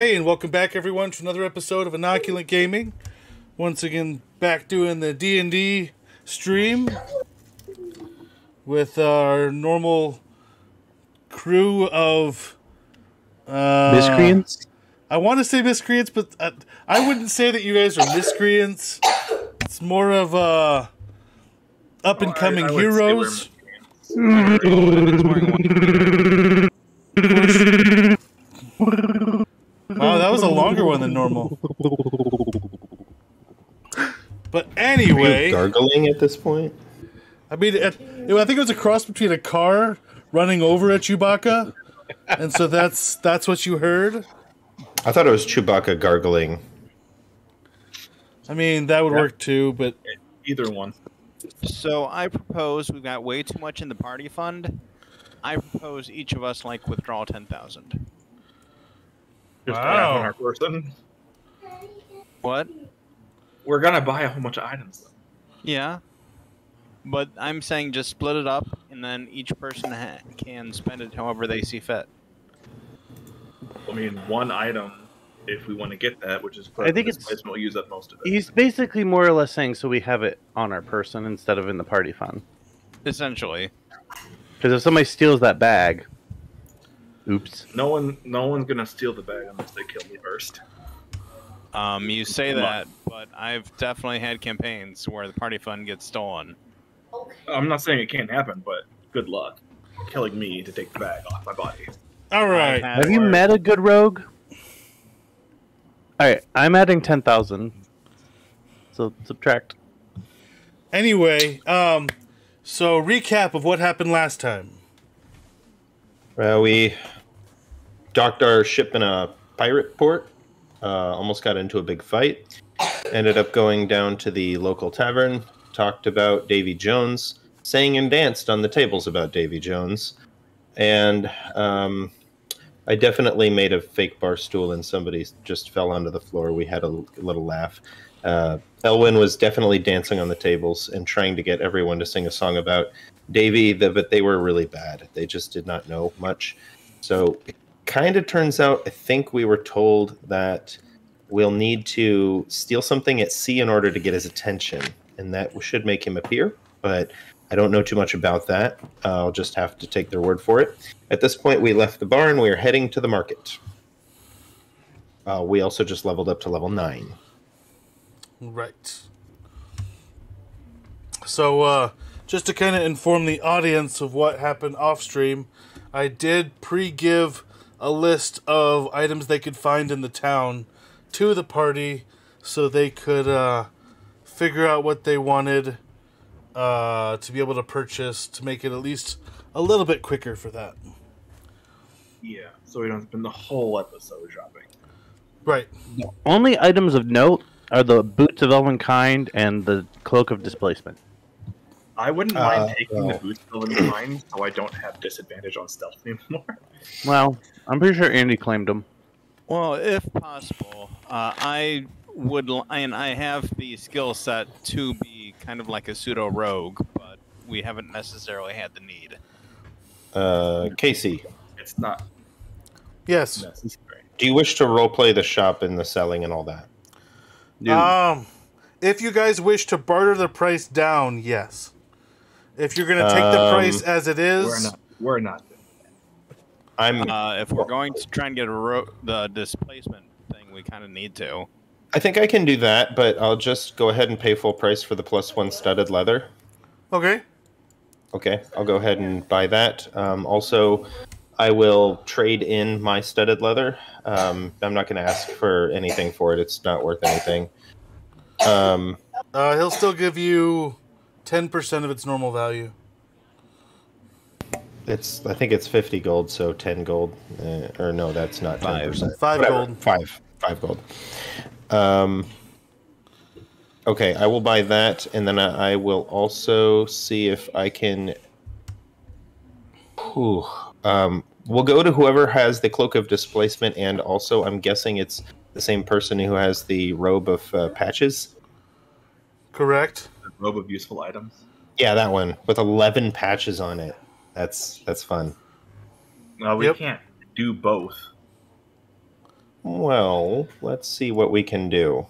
Hey, and welcome back, everyone, to another episode of iNokulant Gaming. Once again, back doing the D and D stream with our normal crew of uh, Miscreants? I want to say miscreants, but I, I wouldn't say that you guys are miscreants. It's more of uh, up and coming I- I would say we're heroes. Wow, that was a longer one than normal. But anyway, Gargling at this point? I mean, it, I think it was a cross between a car running over a Chewbacca, and so that's that's what you heard. I thought it was Chewbacca gargling. I mean, that would Yeah. work too, but Either one. So I propose we've got way too much in the party fund. I propose each of us like withdraw ten thousand. Just Wow. wow. on our person. What? We're gonna buy a whole bunch of items. Though. Yeah. But I'm saying just split it up, and then each person ha- can spend it however they see fit. I mean, one item, if we want to get that, which is I think this it's- placement will use up most of it. He's basically more or less saying so we have it on our person instead of in the party fund. Essentially. Because if somebody steals that bag, oops. No one, no one's gonna steal the bag unless they kill me first. Um, you say that, but I've definitely had campaigns where the party fund gets stolen. I'm not saying it can't happen, but good luck killing me to take the bag off my body. all right. I've Have you where- met a good rogue? Alright, I'm adding 10,000. So subtract. Anyway, um, so recap of what happened last time. Well, we docked our ship in a pirate port, uh, almost got into a big fight, ended up going down to the local tavern, talked about Davy Jones, sang and danced on the tables about Davy Jones, and um, I definitely made a fake bar stool and somebody just fell onto the floor. We had a little laugh. Uh, Elwyn was definitely dancing on the tables and trying to get everyone to sing a song about Davy, the, but they were really bad. They just did not know much. So kind of turns out, I think we were told that we'll need to steal something at sea in order to get his attention, and that should make him appear. But I don't know too much about that. I'll just have to take their word for it. At this point, we left the barn. We are heading to the market. Uh, we also just leveled up to level nine. Right. So, uh, just to kind of inform the audience of what happened off stream, I did pre give a list of items they could find in the town to the party so they could uh, figure out what they wanted uh, to be able to purchase to make it at least a little bit quicker for that. Yeah, so we don't spend the whole episode shopping. Right. Only items of note are the boots of Elvenkind and the cloak of displacement. I wouldn't Uh, mind taking well. the boots of Elvenkind, so I don't have disadvantage on stealth anymore. Well, I'm pretty sure Andy claimed them. Well, if possible, uh, I would, and I have the skill set to be kind of like a pseudo rogue, but we haven't necessarily had the need. Uh, Casey, It's not Yes. necessary. do you wish to roleplay the shop and the selling and all that? Dude, Um, if you guys wish to barter the price down, yes. If you're going to take the Um, price as it is, We're not. We're not. I'm. Uh, if we're going to try and get a ro- the displacement thing, we kind of need to. I think I can do that, but I'll just go ahead and pay full price for the plus one studded leather. okay. Okay, I'll go ahead and buy that. Um, also, I will trade in my studded leather. Um, I'm not going to ask for anything for it; it's not worth anything. Um, Uh, he'll still give you 10% of its normal value. It's I think it's 50 gold, so 10 gold, uh, or no, that's not 10 Five. percent. Five gold. Five, five gold. Um, okay, I will buy that, and then I, I will also see if I can. Whew, um, we'll go to whoever has the cloak of displacement, and also I'm guessing it's the same person who has the robe of uh, patches. Correct? The robe of useful items. Yeah, that one with 11 patches on it. That's that's fun. Well, we Yep. can't do both. Well, let's see what we can do.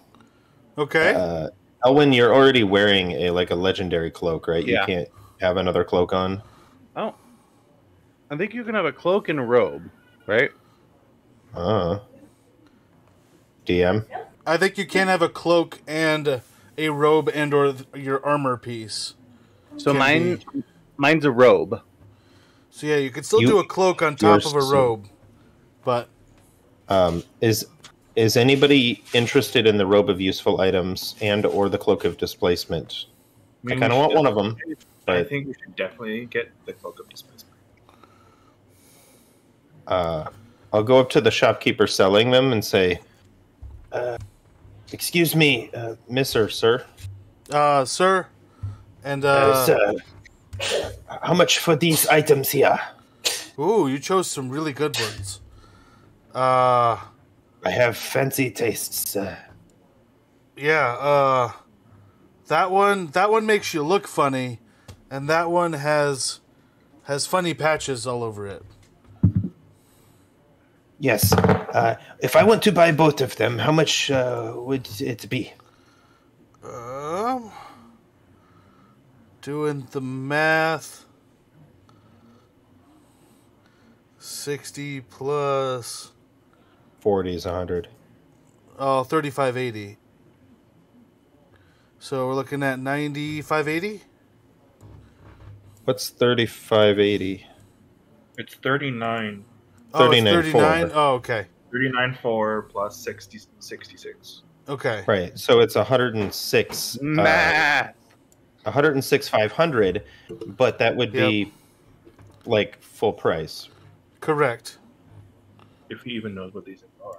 Okay. Uh, Elwyn, you're already wearing a like a legendary cloak, right? Yeah. You can't have another cloak on. Oh. I think you can have a cloak and a robe, right? Uh. DM. I think you can have a cloak and a robe and or th- your armor piece. So Can mine mine's a robe. So yeah, you could still You- do a cloak on top of a robe. But Um, is is anybody interested in the robe of useful items and or the cloak of displacement? I mean, kind of want one of them. I think we should definitely get the cloak of displacement. Uh, I'll go up to the shopkeeper selling them and say, uh, "Excuse me, uh, Miss or Sir, uh sir and uh, uh sir, how much for these items here? ooh, you chose some really good ones. Uh I have fancy tastes. Uh, yeah, uh that one that one makes you look funny and that one has has funny patches all over it. yes. Uh, if I want to buy both of them, how much uh, would it be? Um, doing the math. 60 plus Forty is a hundred. oh 3580. So we're looking at 9580? What's thirty-five eighty? It's 39. Oh, it's 39 39. four. Oh, okay. 39 4 plus 60, 66. Okay. Right. So it's 106. Uh, Math. 106 500, but that would be like full price. Correct. If he even knows what these are.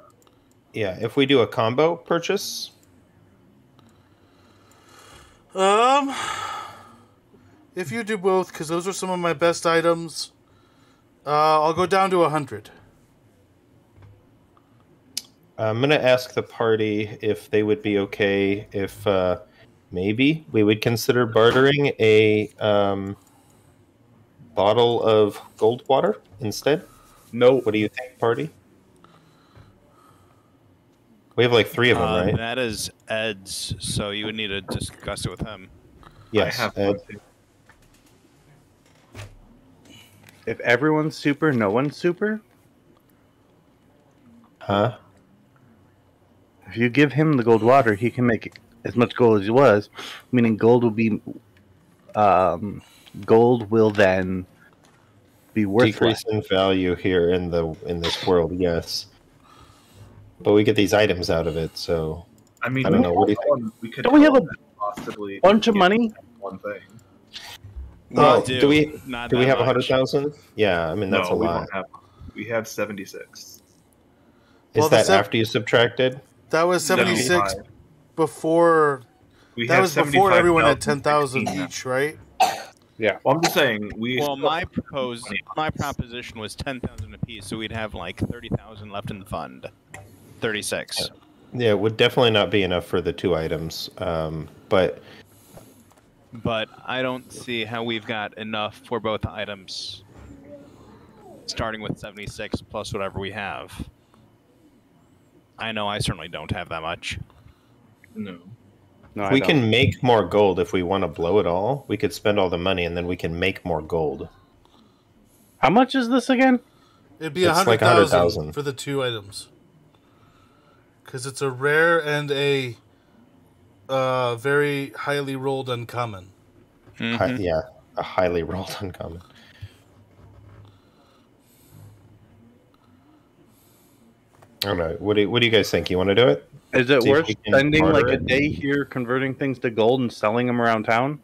Yeah. If we do a combo purchase, Um if you do both cuz those are some of my best items, uh I'll go down to 100. I'm going to ask the party if they would be okay if uh, maybe we would consider bartering a um, bottle of gold water instead. No. What do you think, party? We have like three of them, Uh, right? That is Ed's, so you would need to discuss it with him. Yes. I have Ed. If everyone's super, no one's super. Huh? If you give him the gold water, he can make as much gold as he was. Meaning, gold will be, um, gold will then be worth decrease in value here in the in this world yes but we get these items out of it so I mean, I don't know, what do you think? we could Don't we have a possibly bunch of money? One thing. Well, do, do we- Not do we have a hundred much. thousand yeah i mean that's no, a lot don't have. We have 76. is Well, the that sev- after you subtracted That was 76 75. Before We that was before everyone had 10,000 each, right? Yeah. Well, I'm just saying we. Well, my have proposed, my proposition was ten thousand apiece, so we'd have like thirty thousand left in the fund. Thirty-six. yeah it would definitely not be enough for the two items um, but But I don't see how we've got enough for both items. Starting with seventy-six plus whatever we have. I know I certainly don't have that much. No. No, we can make more gold if we want to blow it all we could spend all the money and then we can make more gold How much is this again? It'd be a It's hundred like 100,000. for the two items. Because it's a rare and a uh, very highly rolled uncommon. Hi- yeah a highly rolled uncommon I don't know. What do you, what do you guys think? You want to do it? Is it See worth spending like barter a it. day here converting things to gold and selling them around town?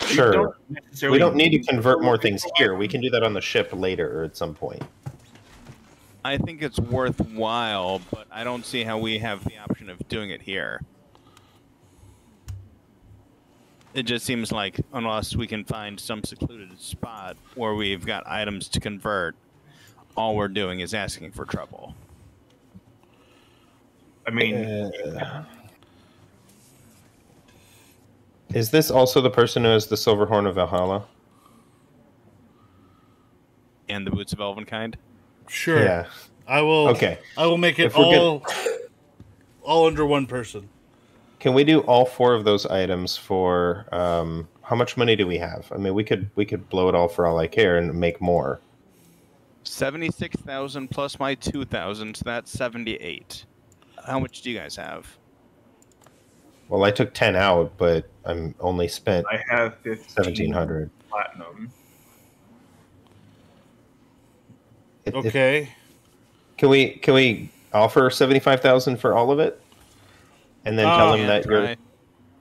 Sure. don't We don't need to convert more more things here. We can do that on the ship later or at some point. I think it's worthwhile, but I don't see how we have the option of doing it here. It just seems like unless we can find some secluded spot where we've got items to convert, all we're doing is asking for trouble. I mean, Uh, is this also the person who has the silver horn of Valhalla? And the boots of Elvenkind? Sure. Yeah. I will. Okay. I will make it If we're good- all all under one person. Can we do all four of those items for um, how much money do we have? I mean, we could we could blow it all for all I care and make more. Seventy-six thousand plus my two thousand, so that's seventy-eight. How much do you guys have? Well, I took ten out, but I'm only spent I have 15 seventeen hundred. platinum. Okay. Can we can we offer seventy five thousand for all of it, and then tell Oh, them Yeah, that you're try.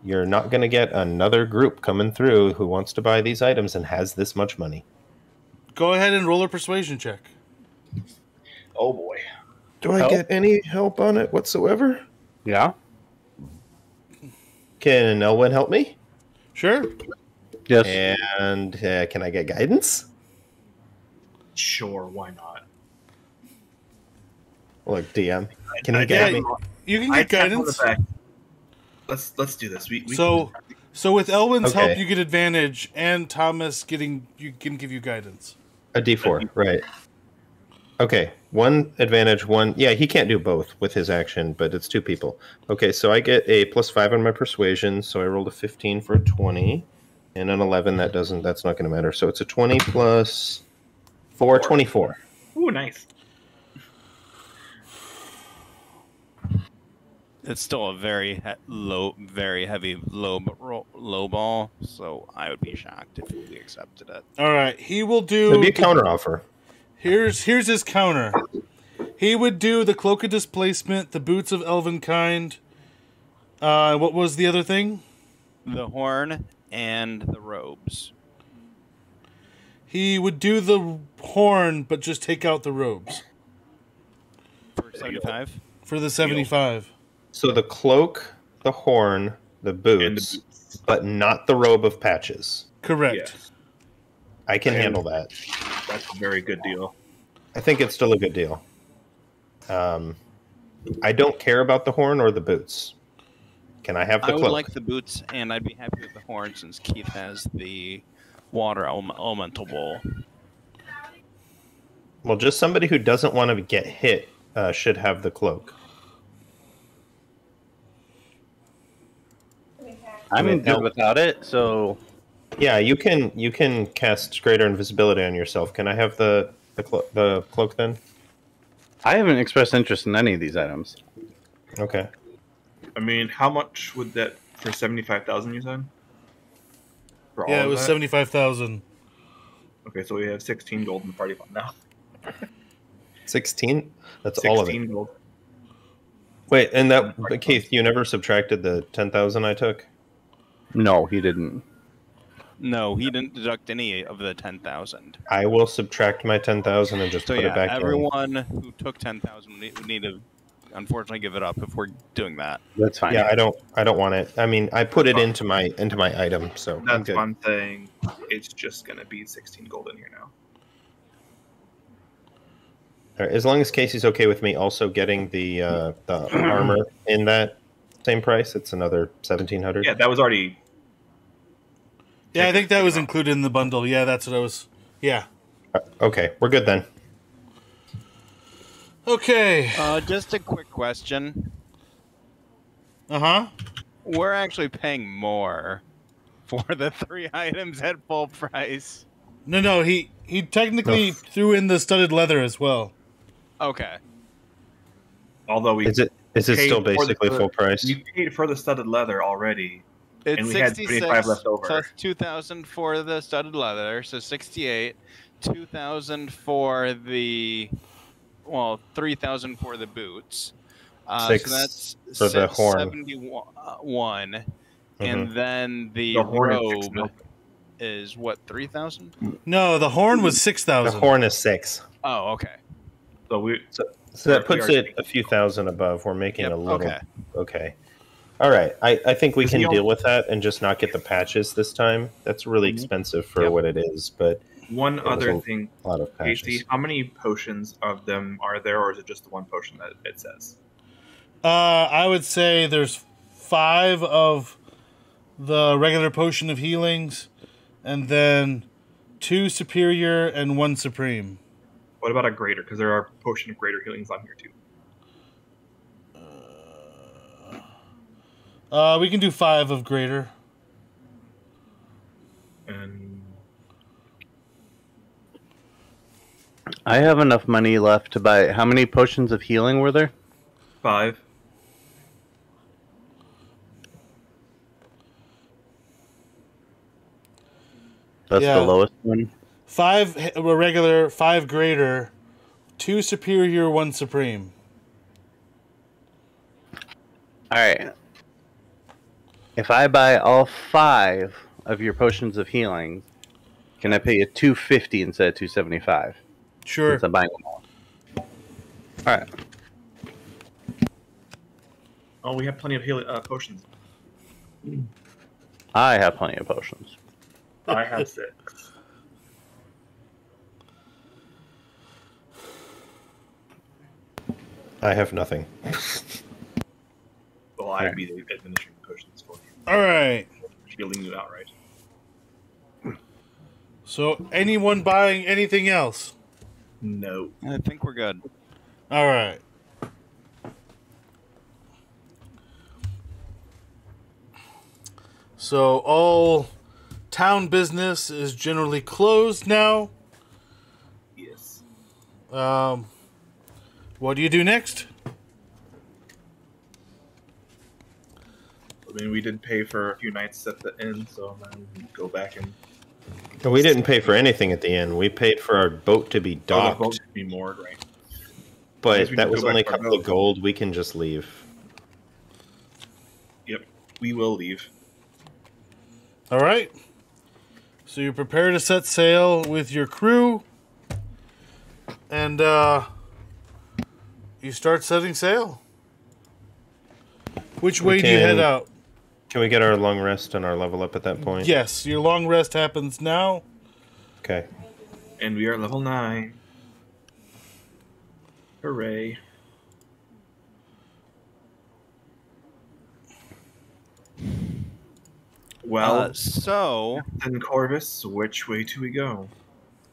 you're not going to get another group coming through who wants to buy these items and has this much money. Go ahead and roll a persuasion check. Oh boy. Do I Help? get any help on it whatsoever? Yeah. Can Elwyn help me? Sure. Yes. And uh, can I get guidance? Sure, why not? Look, DM, can I you get Yeah, me? You can I get tap on the guidance. Let's let's do this. We, we So, so with Elwyn's help, you get advantage, and Thomas getting you can give you guidance. A D4, right? Okay, one advantage, one. Yeah, he can't do both with his action, but it's two people. Okay, so I get a plus five on my persuasion, so I rolled a fifteen for a twenty, and an eleven. That doesn't. That's not going to matter. So it's a twenty plus four, 24. Ooh, nice. It's still a very he- low, very heavy low ro- low ball, so I would be shocked if we accepted it. All right, he will do. It'd be a counter offer. Here's here's his counter. He would do the cloak of displacement, the boots of Elvenkind. Uh, what was the other thing? The horn and the robes. He would do the horn, but just take out the robes For seventy-five. for the seventy-five. So the cloak, the horn, the And the boots, boots. but not the robe of patches. Correct. Yes, I can And- handle that. That's a very good deal. I think it's still a good deal. Um, I don't care about the horn or the boots. Can I have the I would cloak? like the boots, and I'd be happy with the horn since Keith has the water ele- elemental bowl. Well, just somebody who doesn't want to get hit uh, should have the cloak. I'm mean, good without it, so Yeah, you can you can cast greater invisibility on yourself. Can I have the the, clo- the cloak then? I haven't expressed interest in any of these items. Okay. I mean, how much would that for seventy-five thousand? You said. For Yeah, all it was that? seventy-five thousand. Okay, so we have sixteen gold in the party fund now. Sixteen. That's all of it. Sixteen gold. Wait, and that Keith, you never subtracted the ten thousand I took. No, he didn't. No, he didn't deduct any of the ten thousand. I will subtract my ten thousand and just So put it yeah, back in. everyone who took ten thousand would need- would need to, unfortunately, give it up if we're doing that. That's fine. Yeah, I don't. I don't want it. I mean, I put it into my into my item, so I'm That's good. what I'm. It's just gonna be sixteen gold in here now. All right, as long as Casey's okay with me also getting the uh, the armor in that same price, it's another seventeen hundred. Yeah, that was already. Yeah, I think that was included in the bundle. Yeah, that's what I was. Yeah. Okay, we're good then. Okay. Uh, just a quick question: Uh huh. We're actually paying more for the three items at full price. No, no. He he technically threw in the studded leather as well. Okay. Although we Is it is it still for the- basically full price? You paid for the studded leather already. It's And we had 66 25 left over. plus 2000 for the studded leather, so 68. 2000 for the well, 3000 for the boots. Uh, Six so that's for the horn. 71 Mhm. and then the, The horn is robe is what 3000? No, the horn was 6,000. The horn is six. Oh, okay. So we so, so that puts it a few thousand above. We're making Yep, a little okay. okay. All right, I, I think we can he on- deal with that and just not get the patches this time. That's really Mhm. expensive for Yep. what it is, but one other a- thing, a lot of patches. Casey. How many potions of them are there, or is it just the one potion that it says? Uh, I would say there's five of the regular potion of healings, and then two superior and one supreme. What about a greater? Because there are potion of greater healings on here too. Uh, we can do five of greater. And I have enough money left to buy. How many potions of healing were there? five. That's Yeah. the lowest one. Five h- regular, five greater, two superior, one supreme. All right. If I buy all five of your potions of healing, can I pay you two fifty instead of two seventy five? Sure. Since I'm buying them all. All right. Oh, we have plenty of healing uh, potions. I have plenty of potions. I have six. I have nothing. Well, I'd be the administering the potions for you, All right. healing you outright. So, anyone buying anything else? No. I think we're good. All right. So, all town business is generally closed now. Yes. Um, what do you do next? I mean, we did pay for a few nights at the inn, so then we go back and No, we didn't pay for anything at the end. We paid for our boat to be oh, the docked, boat should be moored, right? but that was only a to our couple of gold. We can just leave. Yep. We will leave. All right. So you prepare to set sail with your crew, and uh, you start setting sail. Which way do you head out? Can we get our long rest and our level up at that point? Yes, your long rest happens now. Okay. And we are level 9. Hooray. Well, Uh, so, then Corvus, which way do we go?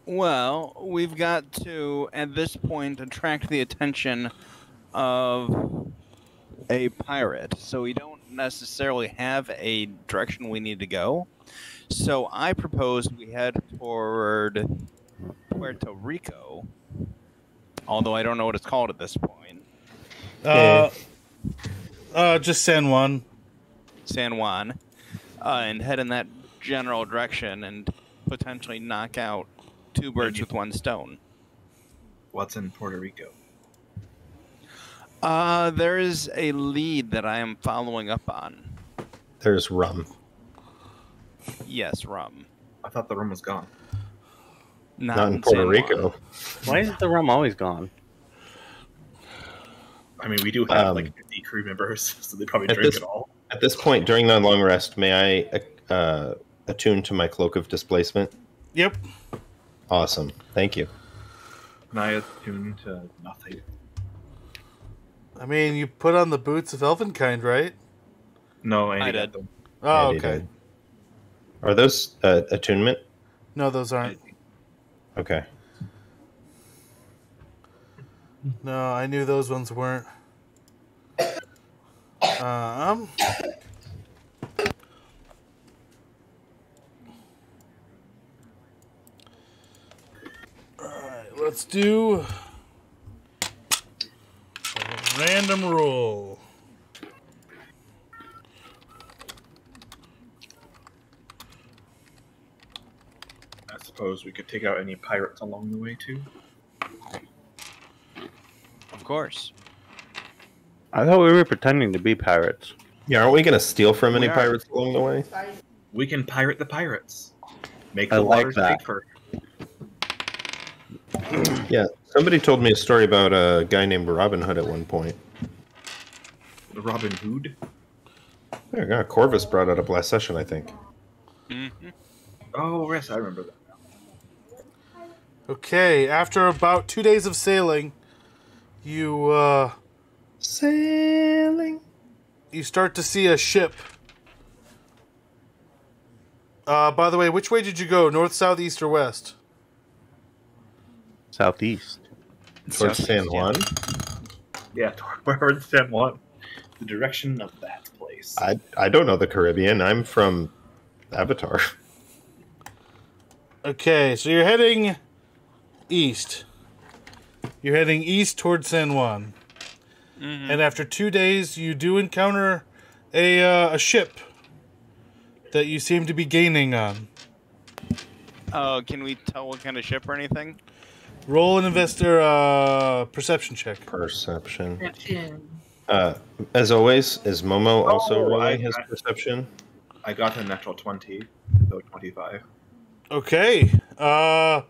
well, we've got to, at this point, attract the attention of a pirate. So we don't necessarily have a direction we need to go. So I propose we head toward Puerto Rico. Although I don't know what it's called at this point. Uh, uh, just San Juan. San Juan. Uh, and head in that general direction and potentially knock out two birds with one stone. What's in Puerto Rico? Uh, there is a lead that I am following up on. There's rum. Yes, rum. I thought the rum was gone. Not, Not in in Puerto San Rico. Juan. Why is the rum always gone? I mean, we do have Um, like 50 crew members, so they probably drink this- it all. At this point, during the long rest, may I uh, attune to my cloak of displacement? Yep. Awesome. Thank you. And I attune to nothing. I mean, you put on the boots of Elvenkind, right? No, Andy I got did. them. Oh, Andy okay. did. Are those uh, attunement? No, those aren't. Okay. No, I knew those ones weren't. Um. Alright, let's do a random roll. I suppose we could take out any pirates along the way too. Of course. I thought we were pretending to be pirates. Yeah, aren't we going to steal from any pirates along the way? We can pirate the pirates. Make the I the like waters that. safer. Yeah. Somebody told me a story about a guy named Robin Hood at one point. The Robin Hood. Yeah, yeah, Corvus brought it up last session, I think. Oh yes, I remember that. Okay, after about two days of sailing, you uh, Sailing. you start to see a ship. Uh, by the way, which way did you go? North, south, east, or west? Southeast. Towards San Juan. Yeah, towards San Juan. The direction of that place. I I don't know the Caribbean. I'm from Avatar. Okay, so you're heading east. You're heading east towards San Juan. And after two days, you do encounter a, uh, a ship that you seem to be gaining on. Oh, can we tell what kind of ship or anything? Roll an investor uh, perception check. Perception. Uh, as always, is Momo also Oh, rolling his I- perception? I got a natural 20, though 25. Okay. Uh,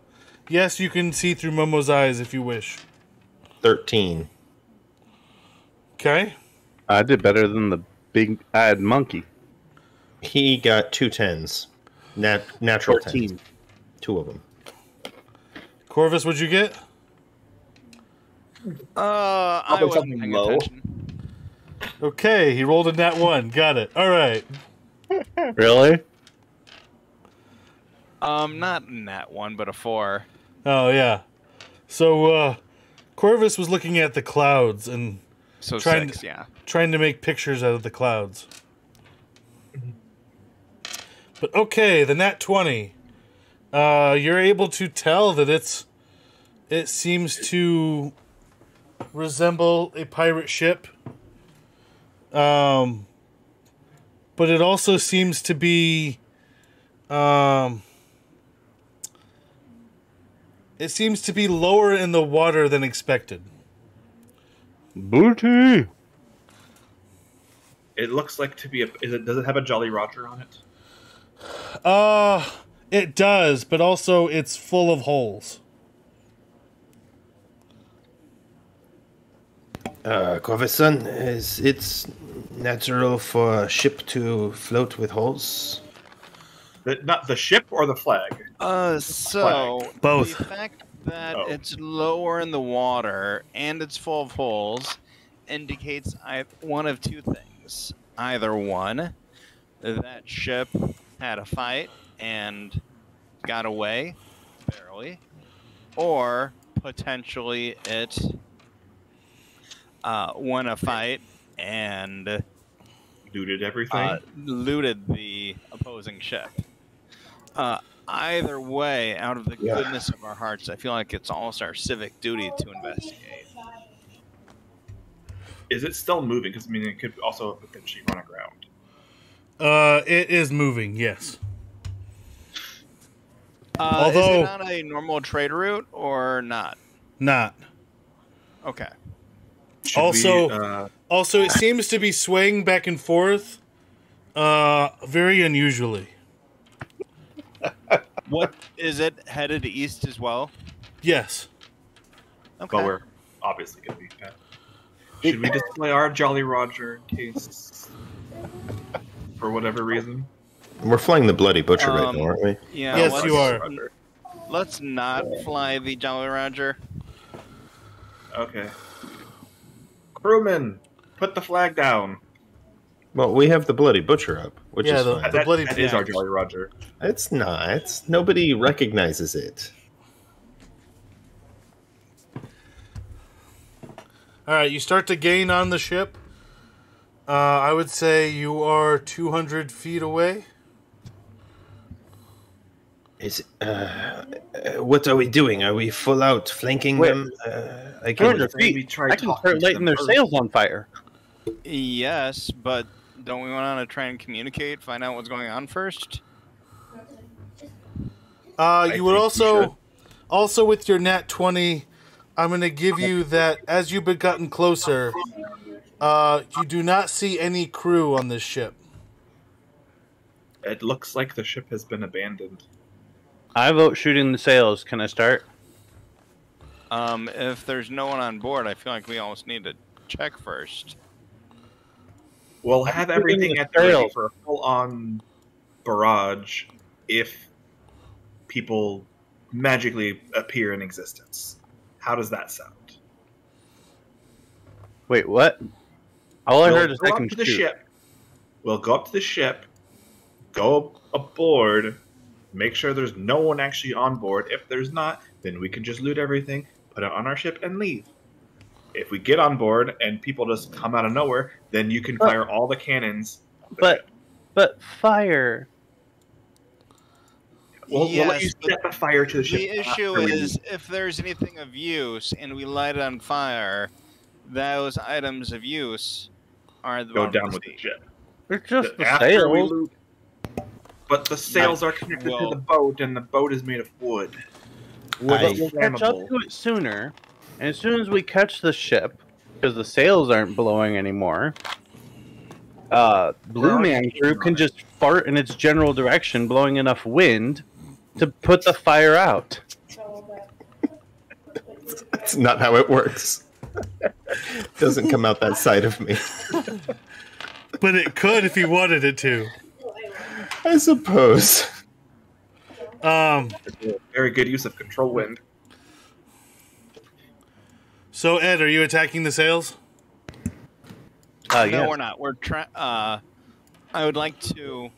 yes, you can see through Momo's eyes if you wish. Thirteen. Okay. I did better than the big ad monkey. He got two tens. Nat natural Fourteen. tens. Two of them. Corvus, what'd you get? Uh, I Probably wasn't something low. attention. Okay, he rolled a nat one. Got it. All right. Really? Um, not in that one, but a four. Oh yeah. So uh, Corvus was looking at the clouds and So Trying six, to- yeah. trying to make pictures out of the clouds. But okay, the nat 20. Uh, you're able to tell that it's it seems to resemble a pirate ship. Um but it also seems to be um it seems to be lower in the water than expected. Booty. It looks like to be a. Is it? Does it have a Jolly Roger on it? Uh, it does, but also it's full of holes. Uh, Corvison, is it natural for a ship to float with holes? The, not the ship or the flag. Uh, so Both. the fact that Oh. it's lower in the water and it's full of holes indicates I, one of two things. Either one, that ship had a fight and got away, barely, or potentially it uh, won a fight and Looted everything. uh, looted the opposing ship. Uh, either way, out of the Yeah. goodness of our hearts, I feel like it's almost our civic duty to investigate. is it still moving? Because I mean, it could also potentially run aground. Uh, it is moving. Yes. Uh, Although- is it on a normal trade route or not? Not. Okay. Should Also- we, uh, Also, it seems to be swaying back and forth. Uh, very unusually. What is it headed east as well? Yes. Okay. well, we're obviously going to be. Uh, should we display our Jolly Roger in case, for whatever reason? We're flying the Bloody Butcher right Um, now, aren't we? Yeah. Yes, you are. Roger. Let's not fly the Jolly Roger. Okay. Crewman, put the flag down. Well, we have the Bloody Butcher up, which Yeah, is the- fine. the- That, bloody that is our Jolly Roger. It's not. Nobody recognizes it. All right. You start to gain on the ship. Uh, I would say you are 200 feet away. Is uh, uh, what are we doing? Are we full out flanking Wait. them? Uh, I Two can, hundred maybe feet. try I can talking start lighting their first. sails on fire. Yes, but don't we want to try and communicate, find out what's going on first? Uh, you would also, should. also with your nat 20, I'm going to give you that as you've gotten closer, uh, you do not see any crew on this ship. It looks like the ship has been abandoned. I vote shooting the sails. Can I start? Um, if there's no one on board, I feel like we almost need to check first. We'll have everything the at the ready sail. for a full-on barrage if people magically appear in existence. How does that sound? Wait, what? All I We'll heard is go I up can to the ship. We'll go up to the ship, go aboard, make sure there's no one actually on board. If there's not, then we can just loot everything, put it on our ship, and leave. If we get on board and people just come out of nowhere, then you can But- fire all the cannons. But but fire. We'll, we'll let you set the fire to the ship. The issue after is if there's anything of use and we light it on fire, those items of use are the go down with the the sea. ship. It's just the After sails. Loot. But the sails are connected well- to the boat, and the boat is made of wood. Wood I- is catch up to it sooner, and as soon as we catch the ship, because the sails aren't blowing anymore, uh, Blue Man cheating Crew can just fart in its general direction, blowing enough wind to put the fire out. That's not how it works. Doesn't come out that side of me. But it could if he wanted it to. I suppose. Um, Very good use of control wind. so Ed, are you attacking the sails? Uh, no, yeah. we're not. We're trying. Uh, I would like to.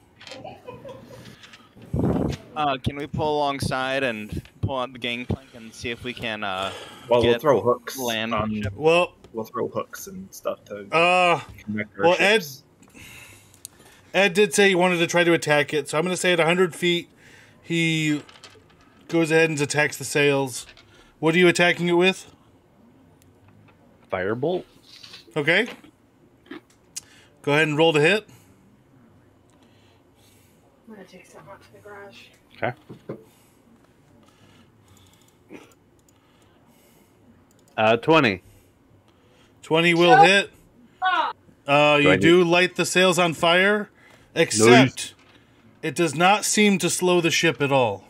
Uh, can we pull alongside and pull out the gangplank and see if we can uh, Well, we'll Get throw hooks. land on, ship? Well, we'll throw hooks and stuff to uh, connect our well, ships. Ed did say he wanted to try to attack it, so I'm going to say at 100 feet, he goes ahead and attacks the sails. What are you attacking it with? Firebolt. Okay. Go ahead and roll to hit. I'm gonna take some out to the garage. Okay. Uh, twenty. 20 will hit. Uh, you do light the sails on fire, except it does not seem to slow the ship at all.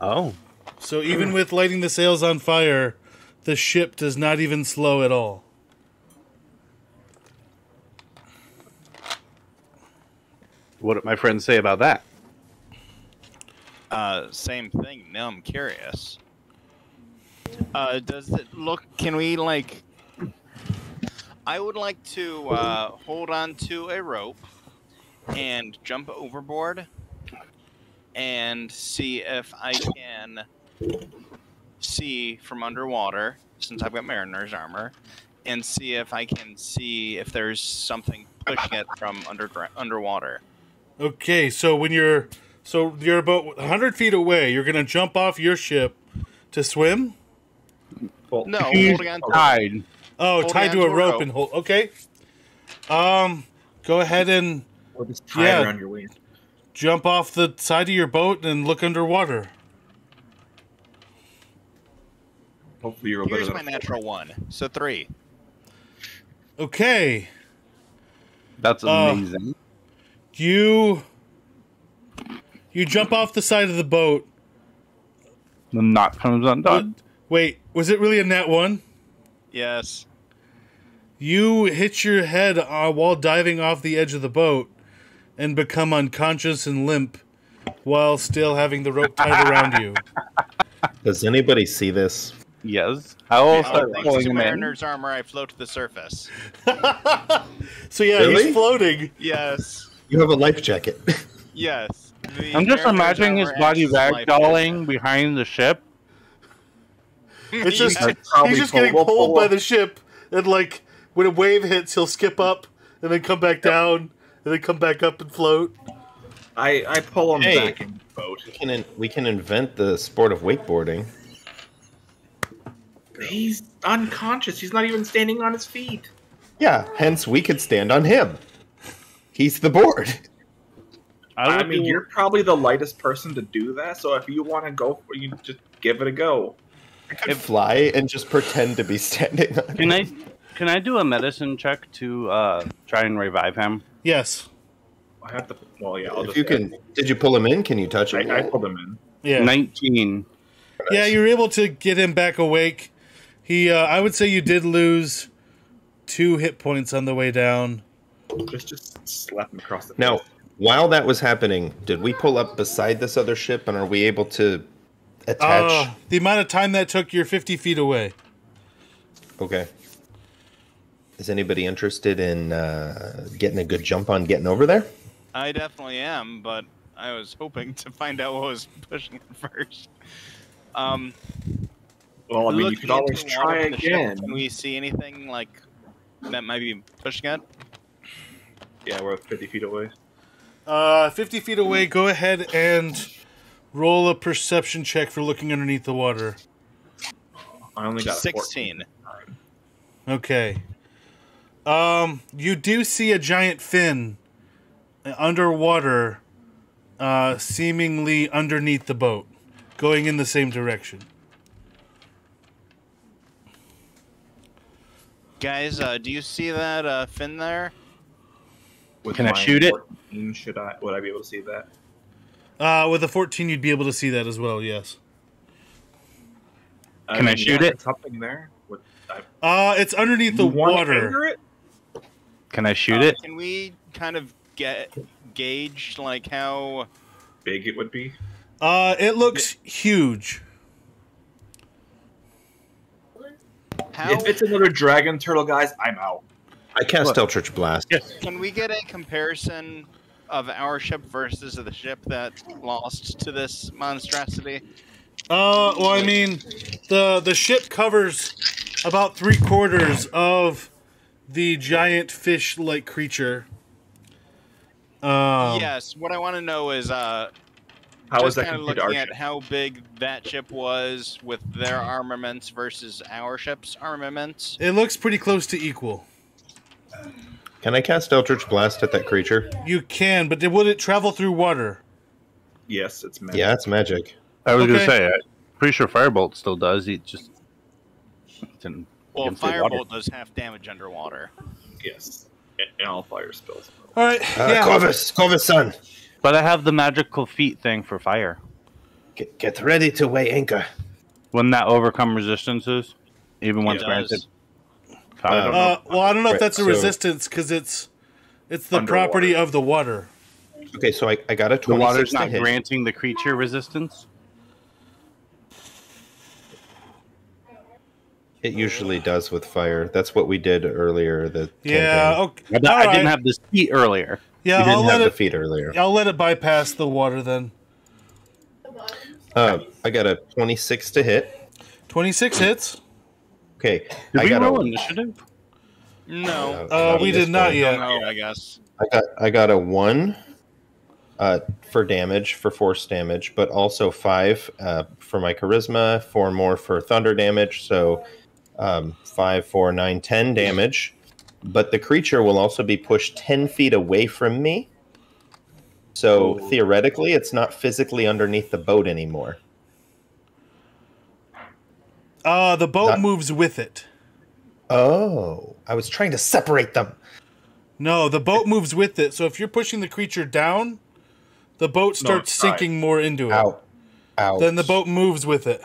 Oh, So even with lighting the sails on fire, the ship does not even slow at all. what did my friends say about that? uh, same thing? Now I'm curious. Uh, does it look? Can we like? I would like to uh, hold on to a rope and jump overboard and see if I can see from underwater, since I've got mariner's armor, and see if I can see if there's something pushing it from underground underwater. Okay, so when you're so you're about 100 feet away, you're gonna jump off your ship to swim. Well, No, He's holding on to tied. Oh, Hold tied to a rope rope. and hold. Okay. Um, go ahead and or just tie Yeah. around your waist. jump off the side of your boat and look underwater. Hopefully, you're a better Here's than my natural one. So three. Okay, That's Uh, amazing. you you jump off the side of the boat. the knot comes undone. Wait, was it really a net one? Yes. You hit your head uh, while diving off the edge of the boat and become unconscious and limp while still having the rope tied around you. Does anybody see this? Yes. I will Uh, start thanks to him. Mariner's armor, I float to the surface. So yeah, Really? he's floating. Yes. You have a life jacket. Yes. The I'm just Mariner's imagining his body acts as ragdolling behind the ship. It's just Yes. Probably he's just getting we'll pulled by the ship, and like when a wave hits, he'll skip up and then come back down, and then come back up and float. I, I pull him Hey. back in the boat. We can in, we can invent the sport of wakeboarding. He's unconscious. He's not even standing on his feet. Yeah, hence we could stand on him. He's the board. I, I, mean, do- you're probably the lightest person to do that. So if you want to go for you, just give it a go. I could fly and just pretend to be standing on Can it. I can I do a medicine check to uh, try and revive him? Yes. I have to. Well, yeah. I'll If just, you can, did you pull him in? Can you touch him? I, I pulled him in. Yeah. Nineteen. Yeah, you're able to get him back awake. He, uh, I would say, you did lose two hit points on the way down. Just just slap him across the. Now, face. while that was happening, did we pull up beside this other ship and are we able to attach? Uh, the amount of time that took, you're 50 feet away. Okay. Is anybody interested in uh, getting a good jump on getting over there? I definitely am, but I was hoping to find out what was pushing it first. Um, Well, I mean, you looking could always into the water try with the ship, again. Can we see anything like that might be pushing it? Yeah, we're 50 feet away. Uh, 50 feet away, go ahead and roll a perception check for looking underneath the water. I only got 16. 14. Okay. Um, you do see a giant fin underwater, uh, seemingly underneath the boat, going in the same direction. Guys, uh, do you see that uh, fin there? With Can I my shoot it? Should I? Would I be able to see that? Uh, with a 14, you'd be able to see that as well, yes. Can I shoot yeah, it? Something there. What, I, Uh, it's underneath the you wanna water. Anger it? Can I shoot Uh, it? Can we kind of get gauge like how Big it would be. Uh, it looks huge. how If it's another dragon turtle, guys, I'm out. I cast What? Eldritch Blast. can we get a comparison of our ship versus the ship that lost to this monstrosity? Uh, well, I mean, the the ship covers about three quarters of the giant fish-like creature. Um, yes, what I want to know is uh, How is just that kind of compared our looking at ship? how big that ship was with their armaments versus our ship's armaments. It looks pretty close to equal. Can I cast Eldritch Blast at that creature? You can, but would it travel through water? Yes, it's magic. Yeah, it's magic. I was Okay. gonna say, I'm pretty sure Firebolt still does. He just didn't. Well, Against. Firebolt does half damage underwater. Yes. And- And all fire spells. All right. Uh, yeah. Corvus, Corvus, son, But I have the magical feet thing for fire. get, get ready to weigh anchor. Wouldn't that overcome resistances? Even once It granted. does. God, I don't know. Uh, well, I don't know if that's a resistance because it's it's the Underwater. property of the water. Okay, so I, I got a the 26 water's not hit. granting the creature resistance. It usually does with fire. That's what we did earlier. The Yeah. campaign. Okay. I, All I didn't have this feat earlier. Yeah, didn't I'll have let the it. feet earlier. I'll let it bypass the water then. Uh, I got a 26 to hit. Twenty-six hits. Okay, Did I we got roll a, initiative? No. Uh, not we did not one. yet. No, I guess. I got I got a one uh, for damage for force damage, but also five uh, for my charisma, four more for thunder damage. So um, five, four, nine, ten damage. But the creature will also be pushed ten feet away from me. So theoretically, it's not physically underneath the boat anymore. Uh, the boat Not- moves with it. Oh, I was trying to separate them. No, the boat moves with it. So if you're pushing the creature down, the boat starts right. sinking more into it. Out, out. Then the boat moves with it.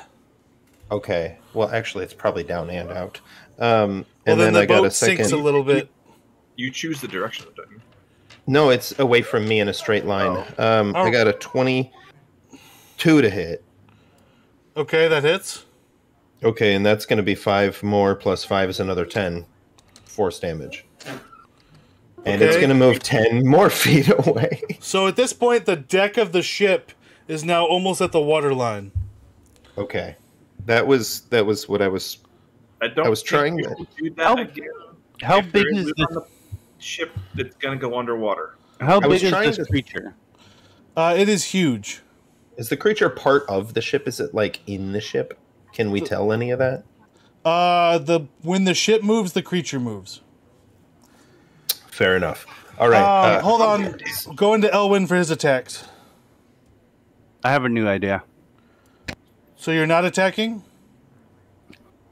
Okay. Well, actually, it's probably down and out. Um, Well, and then, then, the I got a second. sinks a little bit. You choose the direction of it. don't you? No, it's away from me in a straight line. Um, Oh. I got a 22 to hit. Okay, that hits. Okay, and that's going to be five more plus five is another 10 force damage. And it's going to move 10 more feet away. So at this point, the deck of the ship is now almost at the water line. okay. That was that was what I was I don't. I was trying to- do that How- again. How If big is loot this? on the ship that's gonna go underwater? How I big is trying this to- creature? Uh, it is huge. Is the creature part of the ship? Is it like in the ship? Can we tell any of that? Uh, the when the ship moves, the creature moves. Fair enough. All right. Uh, uh, hold on. Go into Elwyn for his attacks. I have a new idea. So you're not attacking?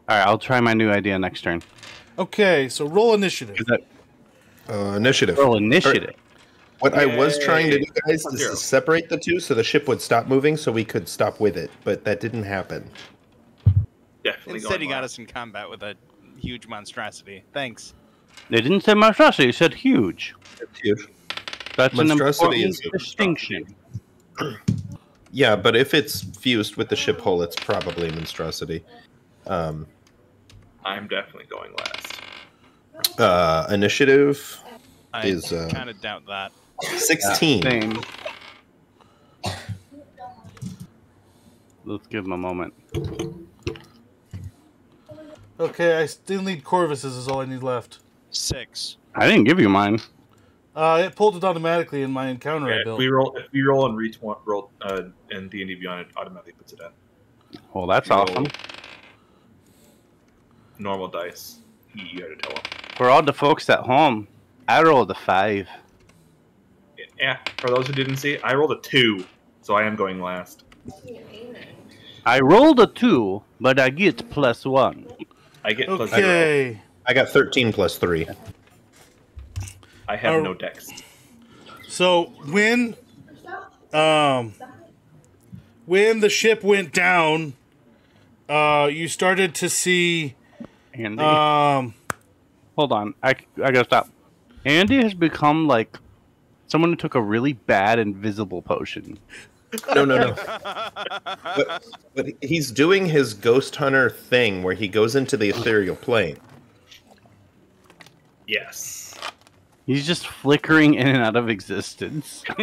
All right, I'll try my new idea next turn. Okay, so roll initiative. Is that uh, initiative. roll initiative? What I was trying to do, guys, is to separate the two so the ship would stop moving so we could stop with it, but that didn't happen. Definitely. Instead, he got us in combat with a huge monstrosity. Thanks. They didn't say monstrosity. They said huge. It's huge. That's an Monstrosity important is a distinction yeah, but if it's fused with the ship hole, it's probably monstrosity. Um, I'm definitely going last. Uh, initiative I is uh, kind of doubt that. Sixteen. Same. Let's give him a moment. Okay, I still need Corvus's. Is all I need left. Six. I didn't give you mine. Uh, it pulled it automatically in my encounter I Yeah, if we roll, if we roll and reach one, roll uh, and D and D Beyond, it automatically puts it in. Well, that's Roll awesome. Normal dice. You gotta tell them. For all the folks at home, I rolled a five. Yeah. For those who didn't see, I rolled a two, so I am going last. I rolled a two, but I get plus one. I get plus zero. Okay. I got 13 plus 3. I have Oh. no dex. So when um when the ship went down, uh you started to see Andy, um hold on. I, I gotta stop. Andy has become like someone who took a really bad invisible potion. No, no, no. but, but he's doing his ghost hunter thing where he goes into the ethereal plane. Yes. He's just flickering in and out of existence.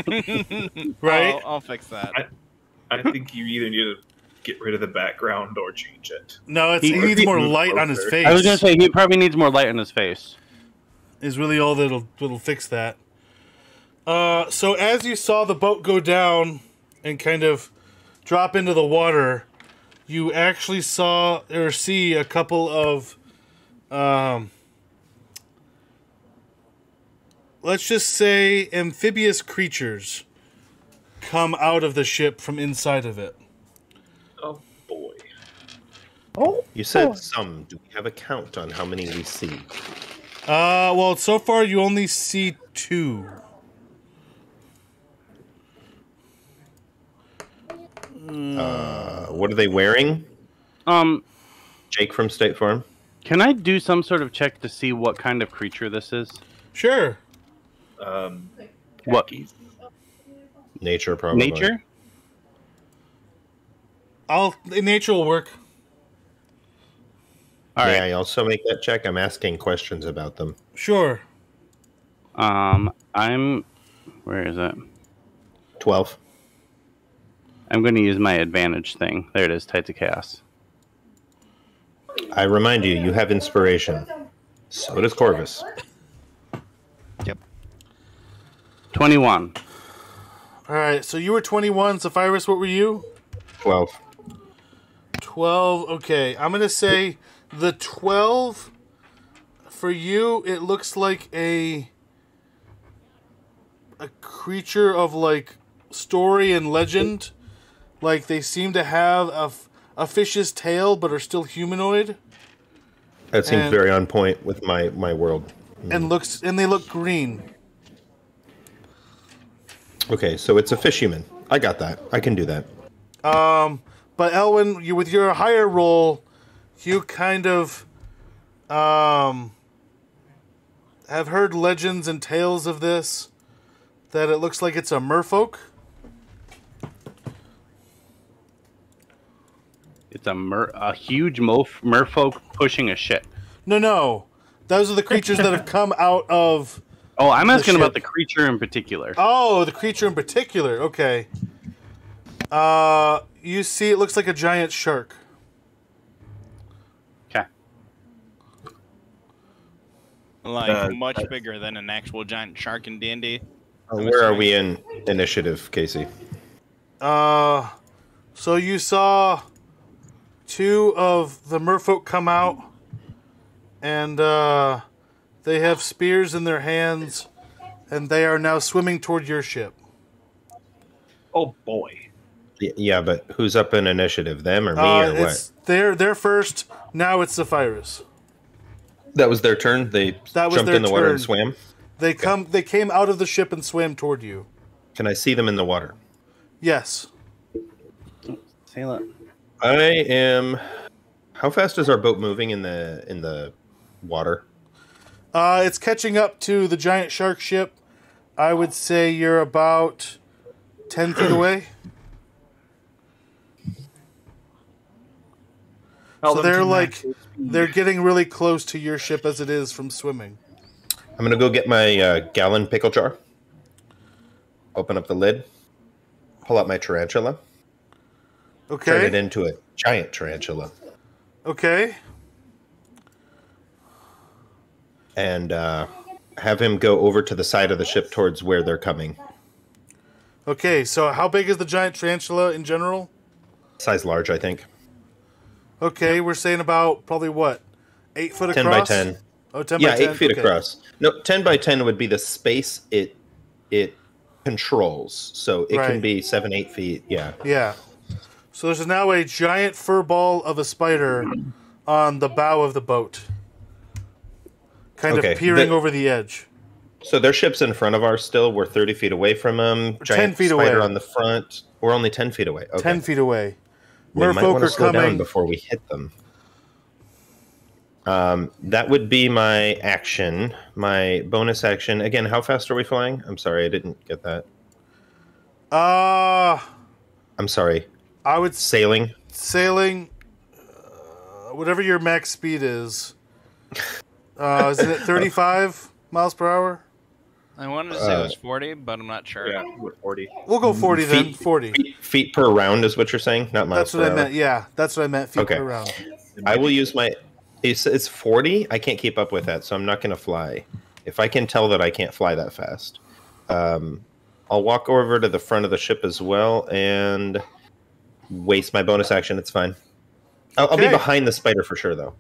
right? I'll, I'll fix that. I- I think you either need to get rid of the background or change it. No, it's, He- he needs more Move light on his face. I was gonna say he probably needs more light on his face. is really all that'll that'll fix that. Uh, so as you saw the boat go down and kind of drop into the water, you actually saw or see a couple of, um, let's just say amphibious creatures come out of the ship from inside of it. Oh boy. Oh, You said some. Do we have a count on how many we see? Uh, well, so far you only see two. Uh, what are they wearing? um, Jake from State Farm. can I do some sort of check to see what kind of creature this is? Sure. Um, What Nature, probably. nature? I'll nature will work. All May. I also make that check? I'm asking questions about them. Sure. Um, I'm. Where is it? 12. I'm going to use my advantage thing. There it is. Tides of Chaos. I remind you, you have inspiration. So does Corvus. Twenty-one. All right. So you were 21. Zephyrus, what were you? 12. 12. Okay. I'm going to say the 12 for you, it looks like a a creature of like story and legend. Like they seem to have a, a fish's tail but are still humanoid That seems And- very on point with my, my world. and looks and they look green. Okay, so it's a fisherman. I got that. I can do that. But Elwyn, you with your higher roll, you kind of um have heard legends and tales of this that it looks like it's a merfolk. It's a mer- a huge mof- merfolk pushing a ship. No, no. Those are the creatures that have come out of Oh, I'm asking ship. about the creature in particular. Oh, the creature in particular. Okay. Uh you see it looks like a giant shark. Okay. Like Uh, much bigger than an actual giant shark in D and D. Where are we in initiative, Casey? Uh, so you saw two of the merfolk come out, and uh, they have spears in their hands, and they are now swimming toward your ship. oh boy. Yeah, but who's up in initiative? Them or me Uh, or what? they're they're first. Now it's Zephyrus. That was their turn. They That was jumped their in the water and swam. They come. They came out of the ship and swam toward you. Can I see them in the water? Yes. Sail it. I am. How fast is our boat moving in the in the water? Uh, it's catching up to the giant shark ship. I would say you're about ten feet away. Tell So they're like they're getting really close to your ship as it is from swimming. I'm gonna go get my uh, gallon pickle jar. Open up the lid. Pull out my tarantula. Okay. turn it into a giant tarantula, Okay. And uh, have him go over to the side of the ship towards where they're coming. Okay. So how big is the giant tarantula in general? Size large, I think. Okay, we're saying about probably what, eight foot 10 across. 10. Oh, 10 yeah, by 10? Yeah, eight feet okay. across. No, ten by ten would be the space it it controls. So it Right. can be seven, eight feet. Yeah. Yeah. So there's now a giant fur ball of a spider on the bow of the boat, kind Okay, of peering the- over the edge. So their ship's in front of ours still. We're thirty feet away from them. Giant 10 feet spider away. on the front. We're only ten feet away. Okay. Ten feet away. we might Merfolk want to slow down before we hit them. Um, that would be my action. My bonus action. Again, how fast are we flying? I'm sorry, I didn't get that. Uh I'm sorry. I would Sailing. sailing. Uh, whatever your max speed is. Uh, is it 35 miles per hour? I wanted to say it Uh, was 40, but I'm not sure. Yeah, with 40. We'll go 40 then. Feet- 40. Feet, feet per round is what you're saying, not miles That's per what I hour. meant. Yeah, that's what I meant. Feet Okay. per round. I will use my. It's, it's 40. I can't keep up with that, so I'm not going to fly. If I can tell that I can't fly that fast, um, I'll walk over to the front of the ship as well and waste my bonus action. It's fine. I'll, I'll be behind the spider for sure, though.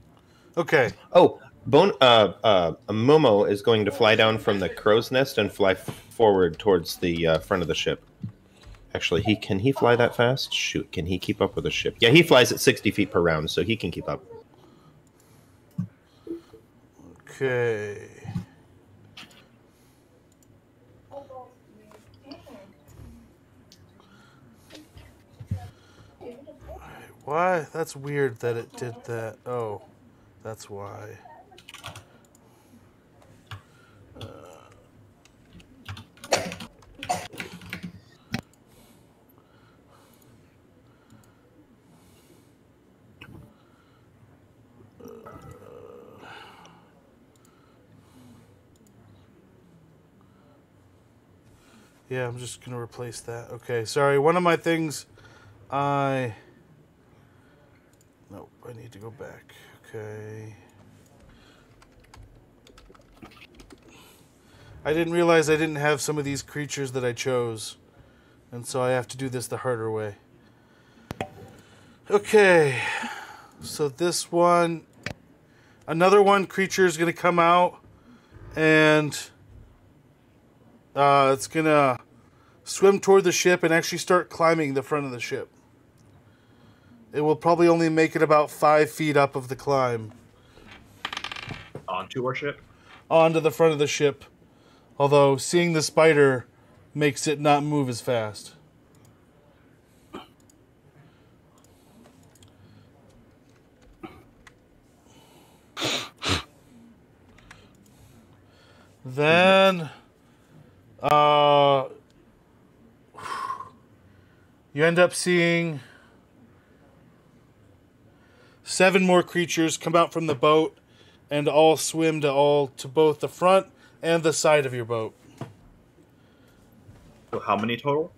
Okay. Oh, bone. Uh, uh, Momo is going to fly down from the crow's nest and fly forward towards the uh, front of the ship. Actually, he can he fly that fast? Shoot, can he keep up with the ship? Yeah, he flies at 60 feet per round, so he can keep up. Okay. Why? That's weird that it did that. Oh, that's why. Yeah, I'm just gonna replace that. Okay, sorry. One of my things, I. Nope, I need to go back. Okay. I didn't realize I didn't have some of these creatures that I chose, and so I have to do this the harder way. Okay, so this one, another one creature is gonna come out, and. Uh, it's gonna swim toward the ship and actually start climbing the front of the ship. It will probably only make it about five feet up of the climb Onto our ship. onto the front of the ship. Although seeing the spider makes it not move as fast. Then, uh, you end up seeing seven more creatures come out from the boat and all swim to all to both the front and the side of your boat. So how many total?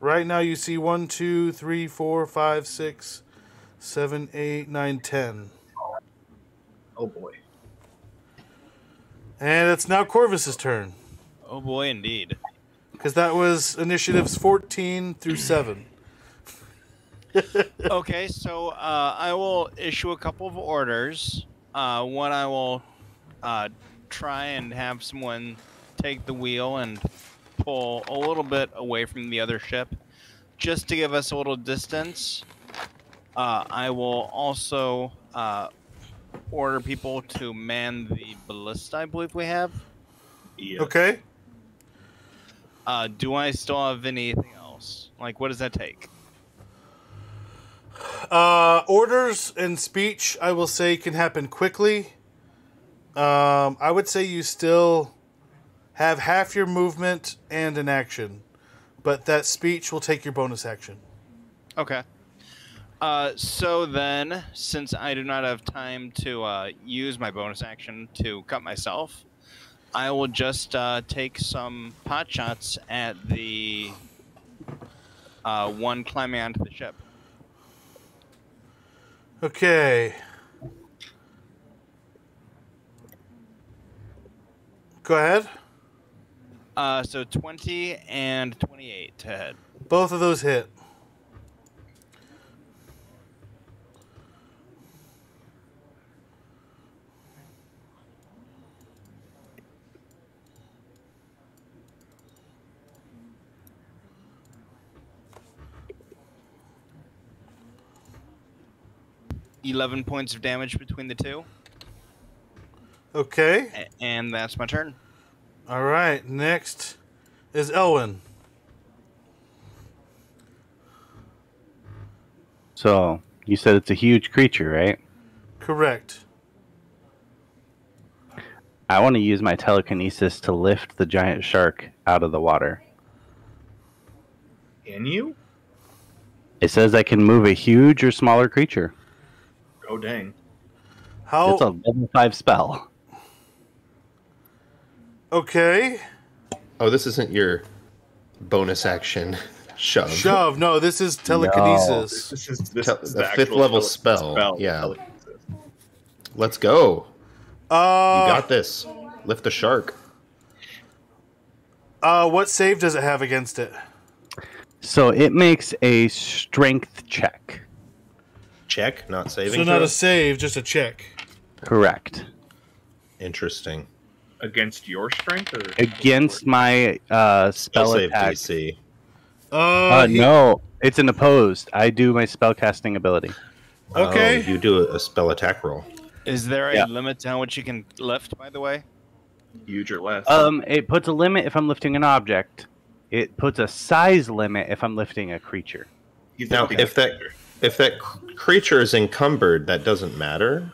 Right now, you see one, two, three, four, five, six, seven, eight, nine, ten, Oh boy. and it's now Corvus's turn Oh boy, indeed. because that was initiatives fourteen through seven. okay, so uh, I will issue a couple of orders. Uh, one, I will uh, try and have someone take the wheel and pull a little bit away from the other ship, just to give us a little distance. Uh, I will also uh, order people to man the ballista. I believe we have. Yeah. Okay. Uh, do I still have anything else? Like, what does that take? Uh, orders and speech, I will say, can happen quickly. Um, I would say you still have half your movement and an action, but that speech will take your bonus action. Okay. Uh, so then, since I do not have time to uh, use my bonus action to cut myself, I will just uh, take some pot shots at the uh, one climbing onto the ship. Okay. Go ahead. Uh, so 20 and 28 to head. Both of those hit. Eleven points of damage between the two, Okay. a- and that's my turn. All right. Next is Elwyn. So you said it's a huge creature, right? Correct. I want to use my telekinesis to lift the giant shark out of the water. Can you? It says I can move a huge or smaller creature. Oh dang. How? It's a level five spell. okay. Oh, this isn't your bonus action shove. Shove. No, this is telekinesis. No. This is this Tel- is a the fifth level tele- spell, yeah. telekinesis. Let's go. Uh, You got this. Lift the shark. uh, what save does it have against it? So it makes a strength check. Check, not saving. So not throw? a save, just a check. Correct. Interesting. against your strength or Against my uh, Spell spell save attack. DC. Uh, Uh, he- no, it's an opposed. I do my spell casting ability. Okay. Oh, you do a, a spell attack roll. Is there a Yeah. limit to how much you can lift? By the way, huge or less? Um, it puts a limit if I'm lifting an object. It puts a size limit if I'm lifting a creature. He's Now, if that the picture. If that cr- creature is encumbered, that doesn't matter.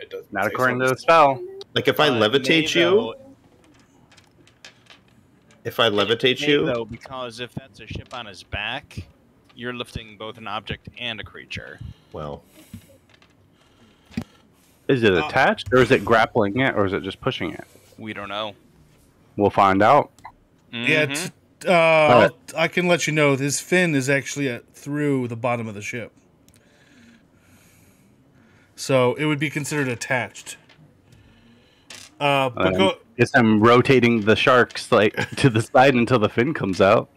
It doesn't according so. to the spell. Like if I Uh, levitate may, you, though- if I levitate may, you, though, because if that's a ship on his back, you're lifting both an object and a creature. well, Is it Uh, attached, or is it grappling it, or is it just pushing it? We don't know. We'll find out. Yeah, Mhm. t- uh, I'll- I can let you know his fin is actually at, through the bottom of the ship. So it would be considered attached. Uh, but Um, go, guess I'm rotating the sharks like to the side until the fin comes out.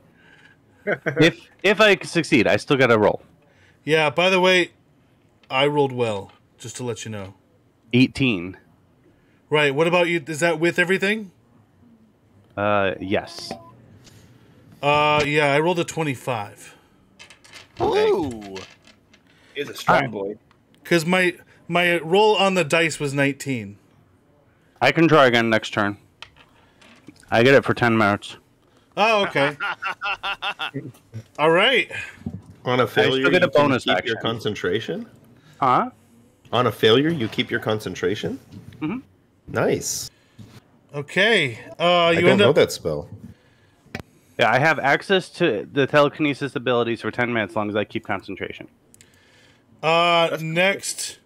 if if I succeed, I still got to roll. yeah, by the way, I rolled well, just to let you know. 18. Right, what about you? Is that with everything? Uh, yes. Uh, yeah, I rolled a 25. Ooh. Is a strong Ah. boy. Because my, my roll on the dice was 19. I can try again next turn. I get it for 10 minutes. Oh, okay. All right. on a failure, get a you can bonus keep action. your concentration. Huh? On a failure, you keep your concentration. Mhm. Nice. Okay. Uh, I you don't end know up. that spell. Yeah, I have access to the telekinesis abilities for 10 minutes as long as I keep concentration. Uh, next.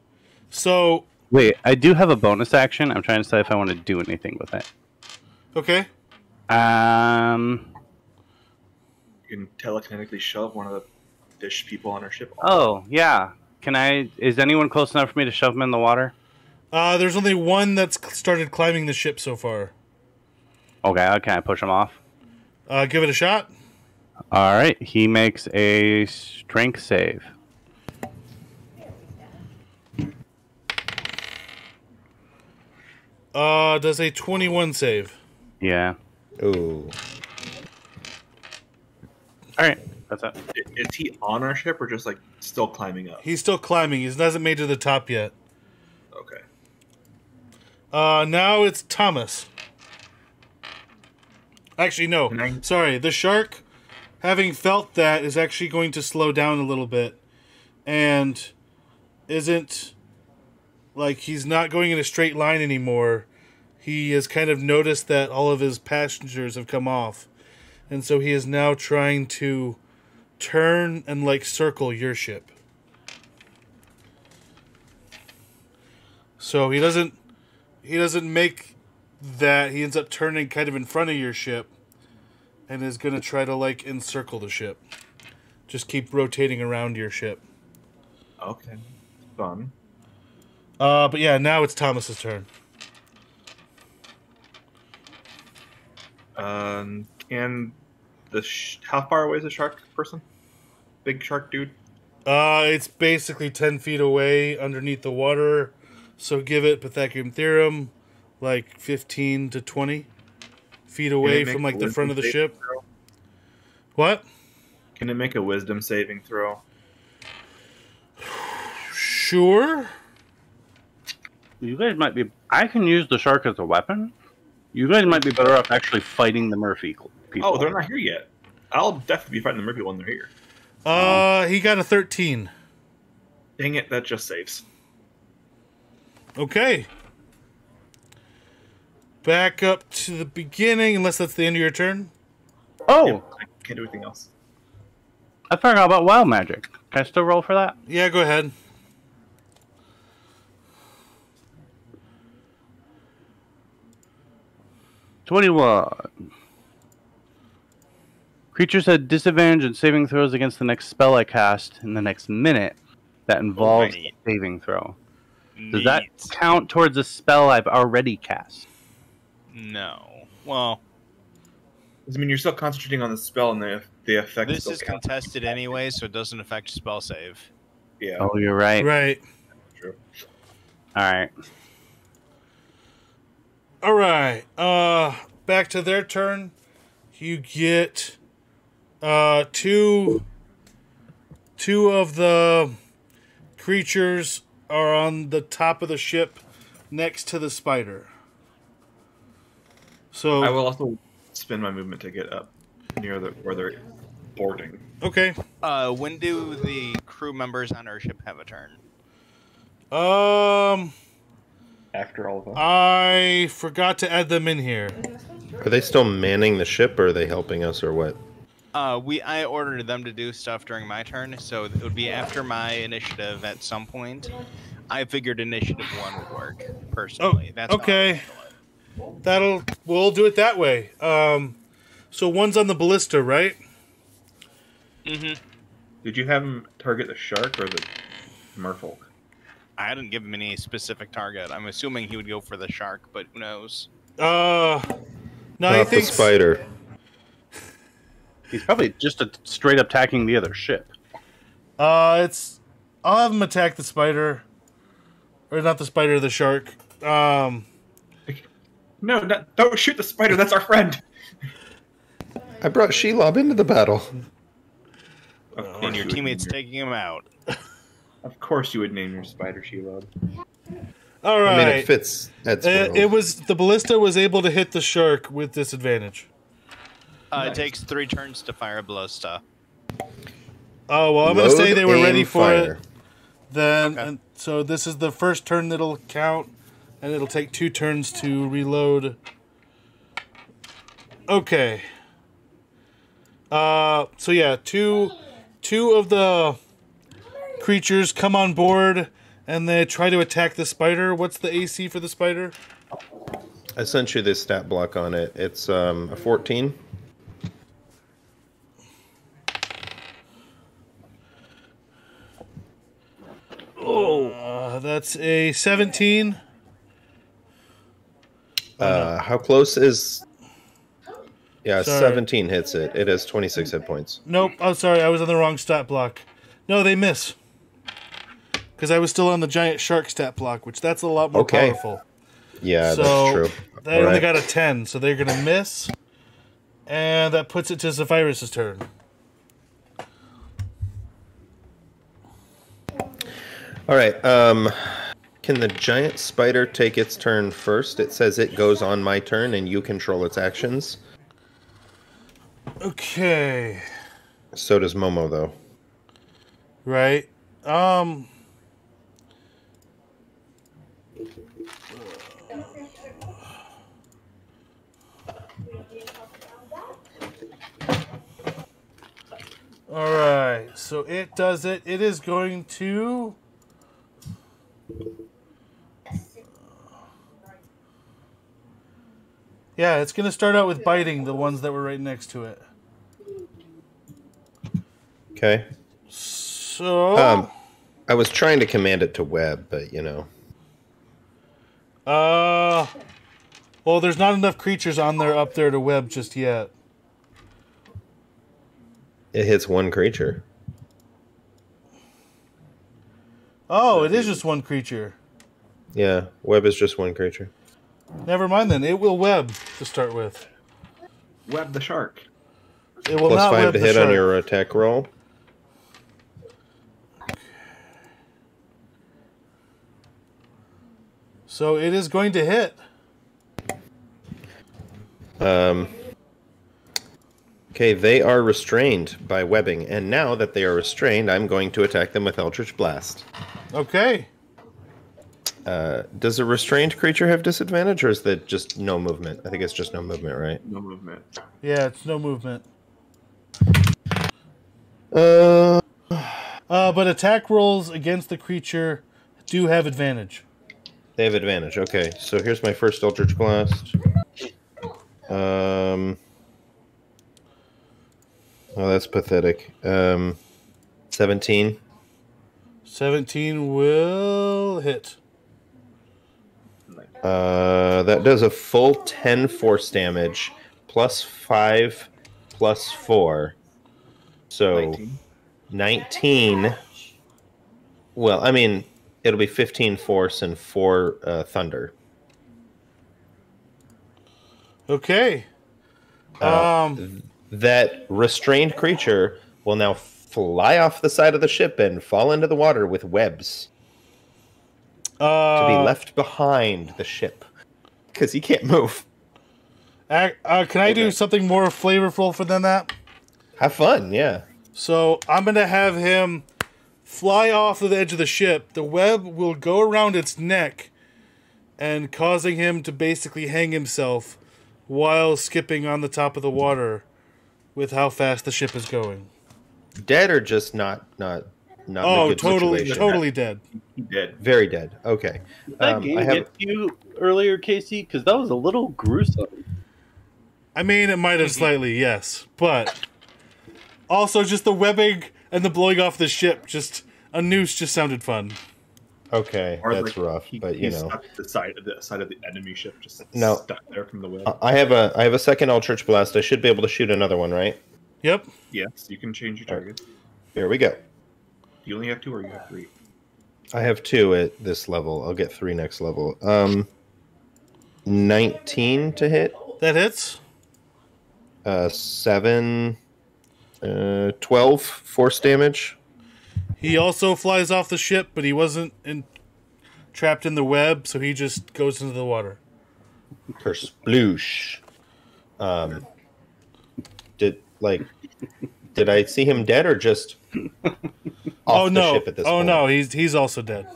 So, Wait, I do have a bonus action. I'm trying to decide if I want to do anything with it. okay. Um. You can telekinetically shove one of the fish people on our ship. Oh, yeah. Can I? Is anyone close enough for me to shove them in the water? Uh, there's only one that's started climbing the ship so far. Okay, can I push him off? Uh, give it a shot. All right, he makes a strength save. Uh, does a 21 save. Yeah. Ooh. All right, that's it. I- Is he on our ship or just like still climbing up? He's still climbing. He hasn't made it to the top yet. Okay. Uh, now it's Thomas. Actually, no. I- Sorry. The shark, having felt that, is actually going to slow down a little bit. And isn't like he's not going in a straight line anymore. He has kind of noticed that all of his passengers have come off. And so he is now trying to turn and like circle your ship. So he doesn't he doesn't make that he ends up turning kind of in front of your ship and is going to try to like encircle the ship. Just keep rotating around your ship. Okay. Fun. Uh, but yeah, now it's Thomas's turn. Um, and the sh- how far away is the shark person? Big shark dude. Uh, it's basically 10 feet away underneath the water. So give it Pythagorean theorem, like 15 to 20 feet away from like the front of the ship. throw? What? Can it make a wisdom saving throw? Sure. You guys might be. I can use the shark as a weapon. You guys might be better off actually fighting the Murphy people. Oh, they're not here yet. I'll definitely be fighting the Murphy when they're here. Uh, he got a 13. Dang it, that just saves. Okay. Back up to the beginning, unless that's the end of your turn. Oh, Yep, I can't do anything else. I forgot about wild magic. Can I still roll for that? Yeah, go ahead. Twenty-one. Creatures had disadvantage in saving throws against the next spell I cast in the next minute that involves Alright. a saving throw. Does that count towards a spell I've already cast? No. Well, I mean, you're still concentrating on the spell and the the effect. this still is counts. contested anyway, so it doesn't affect spell save. Yeah, Oh, you're right. Right. true. All right. All right. Uh, back to their turn. You get uh two two of the creatures are on the top of the ship next to the spider. So I will also spend my movement to get up near the where they're boarding. okay. Uh, when do the crew members on our ship have a turn? Um After all of them. I forgot to add them in here. Are they still manning the ship, or are they helping us, or what? Uh, we I ordered them to do stuff during my turn, so it would be after my initiative at some point. I figured initiative one would work personally. That's how I okay. Handle it. That'll we'll do it that way. Um so one's on the ballista, right? Mm Mhm. Did you have him target the shark or the merfolk? I didn't give him any specific target. I'm assuming he would go for the shark, but who knows? Uh no, I think the spider. He's probably just a, straight up attacking the other ship. Uh, it's. I'll have him attack the spider, or not the spider, the shark. Um, No, no, don't shoot the spider. That's our friend. I brought Shelob into the battle. Of course And your teammates name taking him out. Of course, you would name your spider Shelob. all I mean, it fits. That's Uh, it was the ballista was able to hit the shark with disadvantage. Uh, Nice. It takes three turns to fire a ballista. Oh well, I'm gonna say they were ready for fire. it. Then, Okay. and so this is the first turn that'll count, and it'll take two turns to reload. Okay. Uh, so yeah, two, two of the creatures come on board, and they try to attack the spider. What's the AC for the spider? I sent you this stat block on it. It's um, a 14. Uh, that's a 17. Uh, how close is? Yeah, Sorry. 17 hits it. It has 26 hit points. Nope. I'm sorry. I was on the wrong stat block. No, they miss. Because I was still on the giant shark stat block, which that's a lot more Okay. powerful. Yeah, so that's true. they only Alright. got a 10, so they're going to miss. And that puts it to Zephyrus' turn. All right. Um, can the giant spider take its turn first? It says it goes on my turn, and you control its actions. Okay. So does Momo, though. Right. Um. All right. So it does it. It is going to. Yeah, it's going to start out with biting the ones that were right next to it. Okay. So. Um, I was trying to command it to web, but you know. Uh, well, there's not enough creatures on there up there to web just yet. It hits one creature. Oh, it is just one creature. Yeah, web is just one creature. Never mind then. It will web to start with. Web the shark. It will Plus not five web to the hit on your attack roll. So it is going to hit. Um, okay, they are restrained by webbing, and now that they are restrained, I'm going to attack them with Eldritch Blast. Okay. Uh, does a restrained creature have disadvantage, or is that just no movement? I think it's just no movement, right? No movement. Yeah, it's no movement. Uh, Uh, but attack rolls against the creature do have advantage. they have advantage. Okay, so here's my first Eldritch Blast. Um, oh, that's pathetic. Um, seventeen. 17 will hit. Uh, that does a full 10 force damage plus 5 plus 4. So 19. 19. Well, I mean, it'll be 15 force and 4 uh, thunder. Okay. Uh, Um, That restrained creature will now fly off the side of the ship and fall into the water with webs uh, to be left behind the ship because he can't move. ac- uh, can I do something more flavorful for than that? Have fun, yeah. So I'm going to have him fly off of the edge of the ship. The web will go around its neck and causing him to basically hang himself while skipping on the top of the water with how fast the ship is going. Dead or just not not not in a Oh, good totally, situation? totally dead. Dead. Very dead. Okay. Did that Um, game I have- get you earlier, Casey? Because that was a little gruesome. I mean, it might have slightly, yes, but also just the webbing and the blowing off the ship. Just a noose just sounded fun. Okay, Or that's like, rough, he- but you he's know. stuck the side of the side of the enemy ship, just No. stuck there from the web. I have a I have a second Eldritch Blast. I should be able to shoot another one, right? Yep. yes, you can change your target. Here we go. You only have two, or you have three. I have two at this level. I'll get three next level. Um, nineteen to hit. That hits. Uh, seven. Uh, twelve force damage. He also flies off the ship, but he wasn't in, trapped in the web, so he just goes into the water. Kersploosh. Um, did like, did I see him dead or just off oh the no! ship at this oh point? no! He's he's also dead.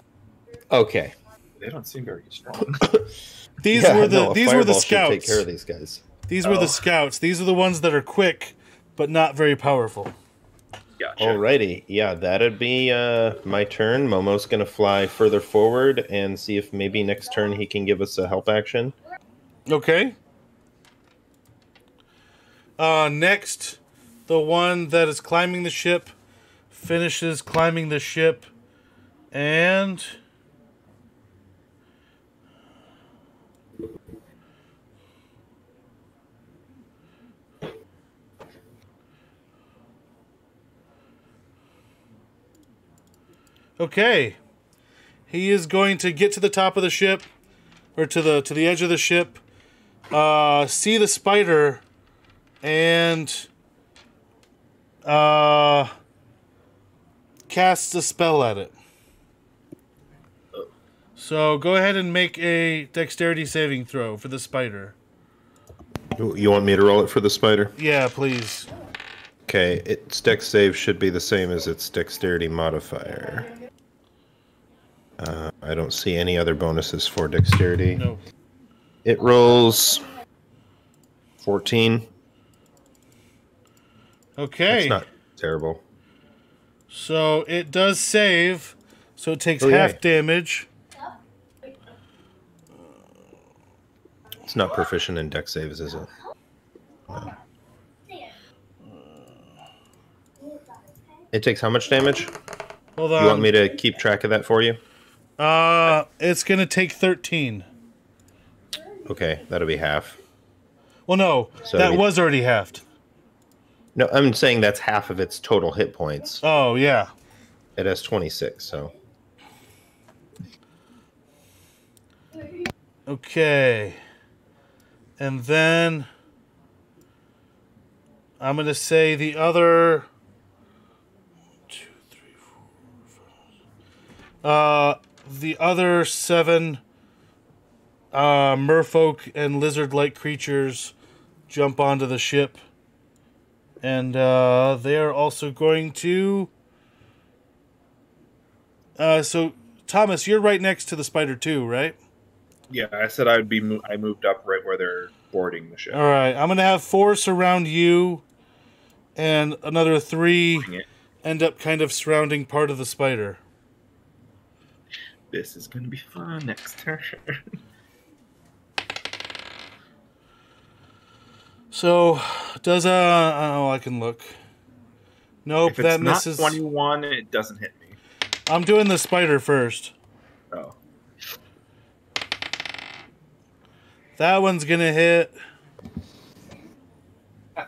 Okay. They don't seem very strong. These Yeah, were the no, these were the fireball should Take care of these guys. These were Oh. the scouts. These are the ones that are quick, but not very powerful. gotcha. Alrighty, yeah, that'd be uh, my turn. Momo's gonna fly further forward and see if maybe next turn he can give us a help action. Okay. Uh, next, the one that is climbing the ship finishes climbing the ship and. Okay. He is going to get to the top of the ship or to the to the edge of the ship uh, see the spider and uh, casts a spell at it. So go ahead and make a dexterity saving throw for the spider. You want me to roll it for the spider? Yeah, please. Okay, its dex save should be the same as its dexterity modifier. Uh, I don't see any other bonuses for dexterity. No. It rolls 14. Okay. It's not terrible. So it does save. So it takes Oh, half yay. damage. It's not proficient in dex saves, is it? No. It takes how much damage? Hold on. You want me to keep track of that for you? uh, it's gonna take thirteen. Okay, that'll be half. Well, no, So that we- was already halved. No, I'm saying that's half of its total hit points. Oh yeah. It has 26, so Okay. And then I'm going to say the other. Two, three, four, five. Uh, the other seven uh, merfolk and lizard like creatures jump onto the ship. And uh, they are also going to. Uh, so, Thomas, you're right next to the spider, too, right? Yeah, I said I would be. Mo- I moved up right where they're boarding the ship. All right, I'm gonna have four surround you, and another three end up kind of surrounding part of the spider. This is gonna be fun next turn. So, does uh oh I can look. Nope, if it's that not misses. twenty-one, it doesn't hit me. I'm doing the spider first. Oh, That one's gonna hit.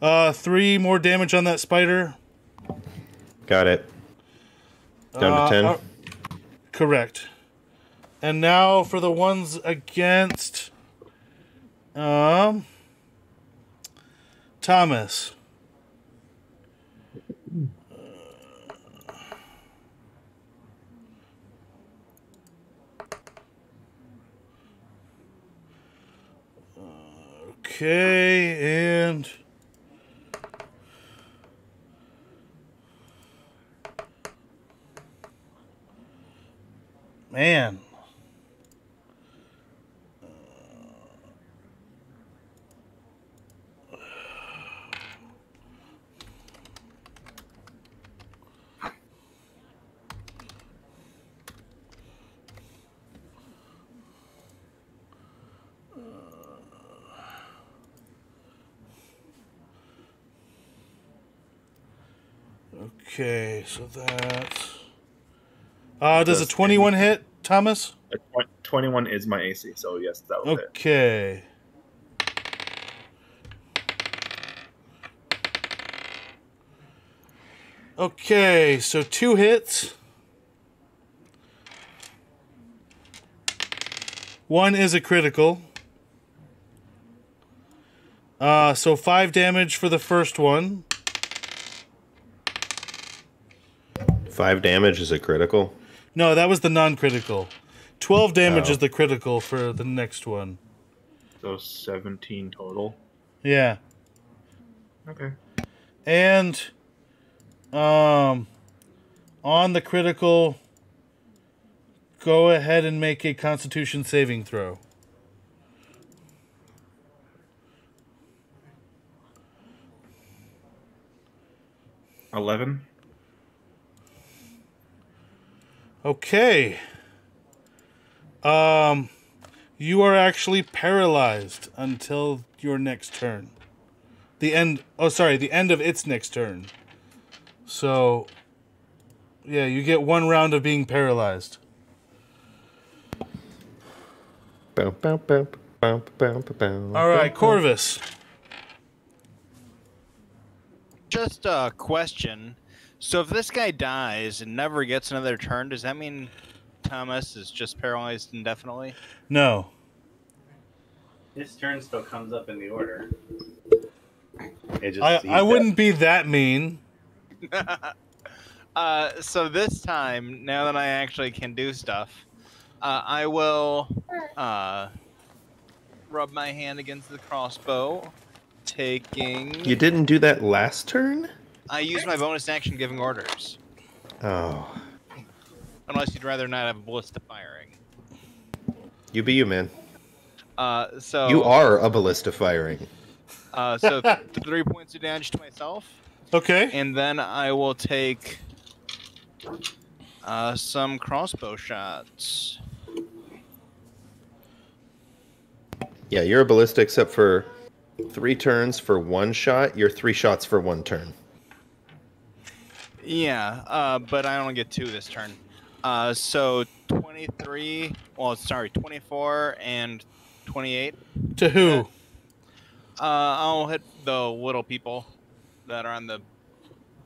Uh, three more damage on that spider. got it. Down Uh, to 10. uh, correct. And now for the ones against um Thomas. Okay, and man. Okay, so that. Uh, does a Does 21 hit, Thomas? a tw- twenty-one is my AC, so yes, that was it. Okay. Okay, so two hits. One is a critical. Uh, so five damage for the first one. Five damage is a critical. No, that was the non-critical. Twelve damage Oh. is the critical for the next one. So seventeen total. Yeah. Okay. And um on the critical go ahead and make a constitution saving throw. Eleven. Okay. Um you are actually paralyzed until your next turn. The end oh sorry, the end of its next turn. So yeah, you get one round of being paralyzed. Bow, bow, bow, bow, bow, bow, bow, All right, bow. Corvus. Just a question. So if this guy dies and never gets another turn, does that mean Thomas is just paralyzed indefinitely? No. His turn still comes up in the order. Just, I, I wouldn't be that mean. Uh, so this time, now that I actually can do stuff, uh, I will uh, rub my hand against the crossbow, taking. You didn't do that last turn? I use my bonus action giving orders, Oh. unless you'd rather not have a ballista firing. You be you, man. Uh, so You are a ballista firing. Uh, so th- three points of damage to myself, Okay. and then I will take uh, some crossbow shots. Yeah, you're a ballista except for Three turns for one shot. You're three shots for one turn. Yeah, uh, but I only get two this turn. Uh, so 23, well, sorry, 24 and 28. To who? Uh, I'll hit the little people that are on the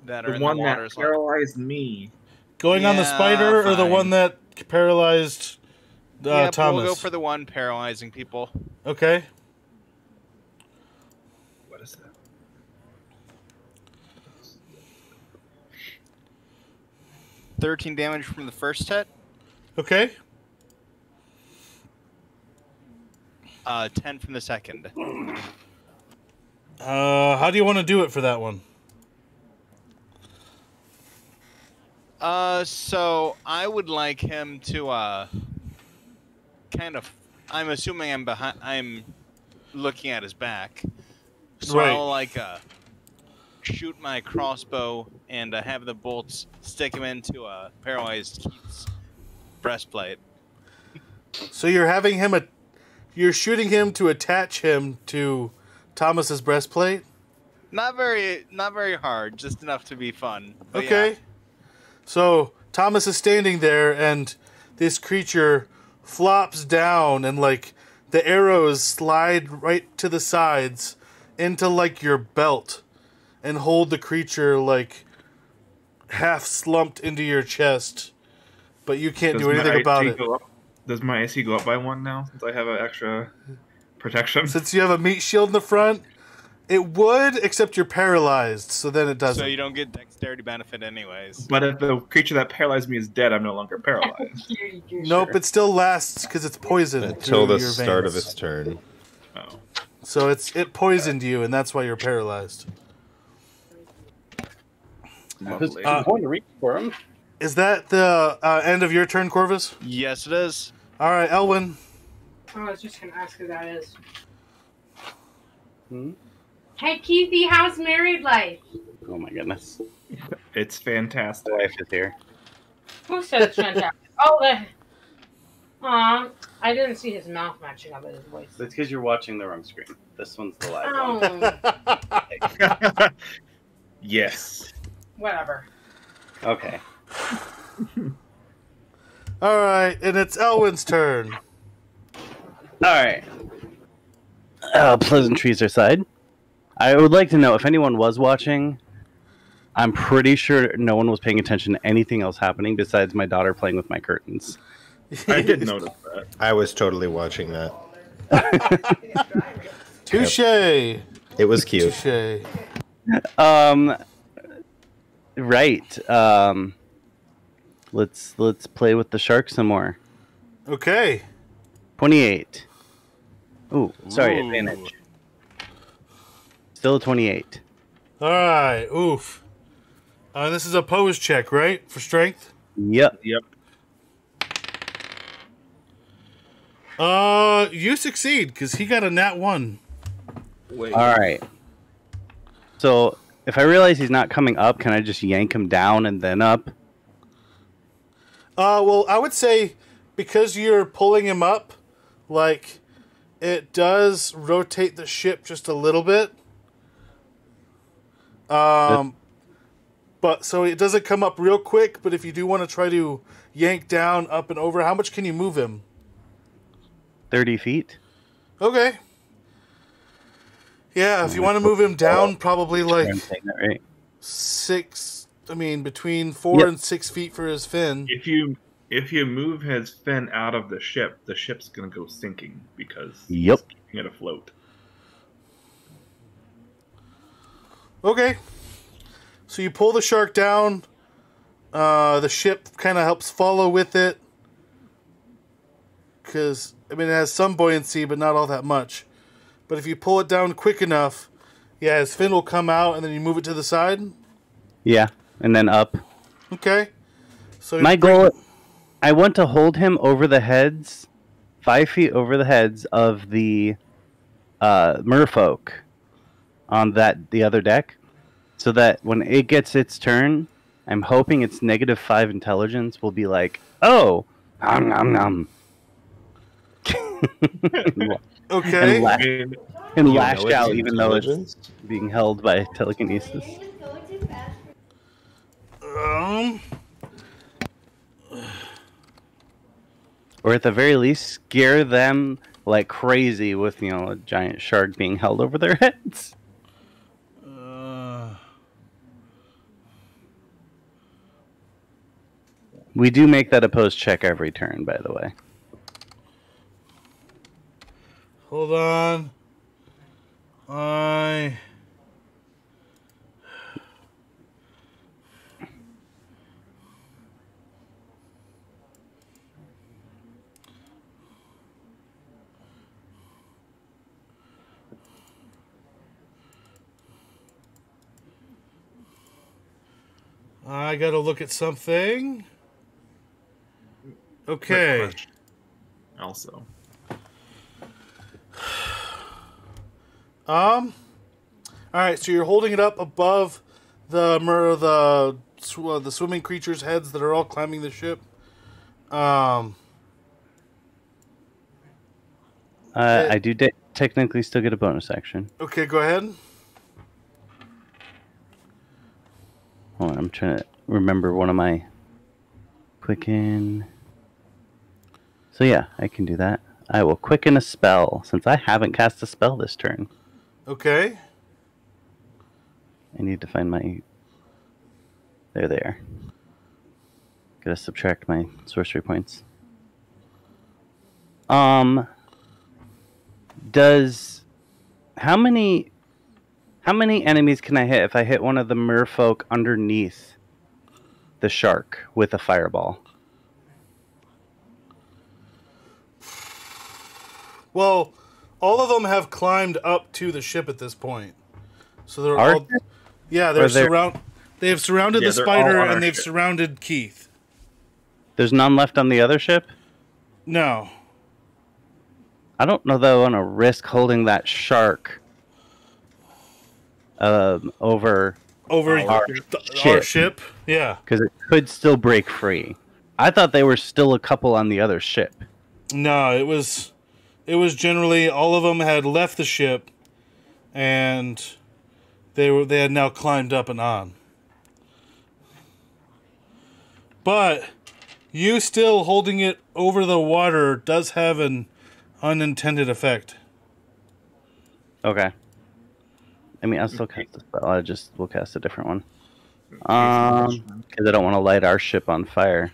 that are The in one the that water. as well. paralyzed me. Going on the Yeah, spider or the one that paralyzed uh, yeah, Thomas? we'll go for the one paralyzing people. okay. 13 damage from the first hit. Okay. Uh, 10 from the second. Uh, how do you want to do it for that one? Uh, so I would like him to uh, kind of. I'm assuming I'm behind. I'm looking at his back. So right. I'll like uh, shoot my crossbow and uh, have the bolts stick him into a paralyzed Keith's breastplate. So you're having him a, you're shooting him to attach him to Thomas's breastplate. Not very, not very hard. Just enough to be fun. But Okay. yeah. So Thomas is standing there, and this creature flops down, and like the arrows slide right to the sides into like your belt, and hold the creature like half slumped into your chest, but you can't do anything about it. Does my AC go up by one now since I have an extra protection? Since you have a meat shield in the front, it would, except you're paralyzed, so then it doesn't. So you don't get dexterity benefit anyways. But if the creature that paralyzed me is dead, I'm no longer paralyzed. nope, it still lasts because it's poisoned Until the your start of veins. its turn. oh. So it's it poisoned you, and that's why you're paralyzed. Lovely. Uh, going to reach for him. Is that the uh, end of your turn, Corvus? Yes, it is. All right, Elwyn. I was just gonna ask who that is. Hmm? Hey, Keithy, how's married life? Oh my goodness. it's fantastic. Wife is here. Who said it's fantastic? oh, the. Aw, I didn't see his mouth matching up with his voice. That's because you're watching the wrong screen. This one's the live one. Oh, yes. Whatever. Okay. All right, and it's Elwyn's turn. All right. Uh, pleasantries aside, I would like to know if anyone was watching. I'm pretty sure no one was paying attention to anything else happening besides my daughter playing with my curtains. I did notice that. I was totally watching that. Touche. It was cute. Touche. Um, right. Um, let's let's play with the shark some more. Okay. Twenty-eight. Ooh, sorry, Ooh. advantage. Still a twenty-eight. All right. Oof. Uh, this is a pose check, right, for strength? Yep. Yep. Uh, you succeed because he got a nat one. Wait. All right. So if I realize he's not coming up, can I just yank him down and then up? Uh, well, I would say because you're pulling him up, like it does rotate the ship just a little bit. Um, but so it doesn't come up real quick. But if you do want to try to yank down, up and over, how much can you move him? Thirty feet. Okay. Yeah, if you want to move him down, probably like I'm saying that right. six. I mean, between four Yep. and six feet for his fin. If you if you move his fin out of the ship, the ship's gonna go sinking because Yep. he's keeping it afloat. Okay. So you pull the shark down. Uh, the ship kind of helps follow with it. Because, I mean, it has some buoyancy, but not all that much. But if you pull it down quick enough, yeah, his fin will come out and then you move it to the side. Yeah, and then up. Okay. So My goal. I want to hold him over the heads, five feet over the heads of the uh, merfolk on that the other deck, so that when it gets its turn, I'm hoping its negative five intelligence will be like, oh, nom nom nom. Okay. And, la- and You know lashed its out, even though it's intelligence? being held by telekinesis. Um. Or at the very least, scare them like crazy with, you know, a giant shark being held over their heads. Uh, We do make that opposed check every turn, by the way. Hold on. I. I gotta look at something. Okay. Also, Um. All right, so you're holding it up above the the sw- uh, the swimming creatures' heads that are all climbing the ship. Um. Uh, I do technically still get a bonus action. Okay, go ahead. Hold on, I'm trying to remember one of my quicken. So yeah, I can do that. I will quicken a spell since I haven't cast a spell this turn. Okay. I need to find my. There they are. Gotta subtract my sorcery points. Um. Does how many how many enemies can I hit if I hit one of the merfolk underneath the shark with a fireball? Well, all of them have climbed up to the ship at this point, so they're Are all. Yeah, they're Or they're- surround. They have surrounded Yeah, the spider and they've ship. surrounded Keith. There's none left on the other ship. No. I don't know though I want to risk holding that shark um, over Over Our th- our ship. ship. Yeah. because it could still break free. I thought they were still a couple on the other ship. No, it was it was generally all of them had left the ship and they were they had now climbed up and on. But you still holding it over the water does have an unintended effect. Okay. I mean, I'll still cast the spell. I just will cast a different one. Um, because I don't want to light our ship on fire.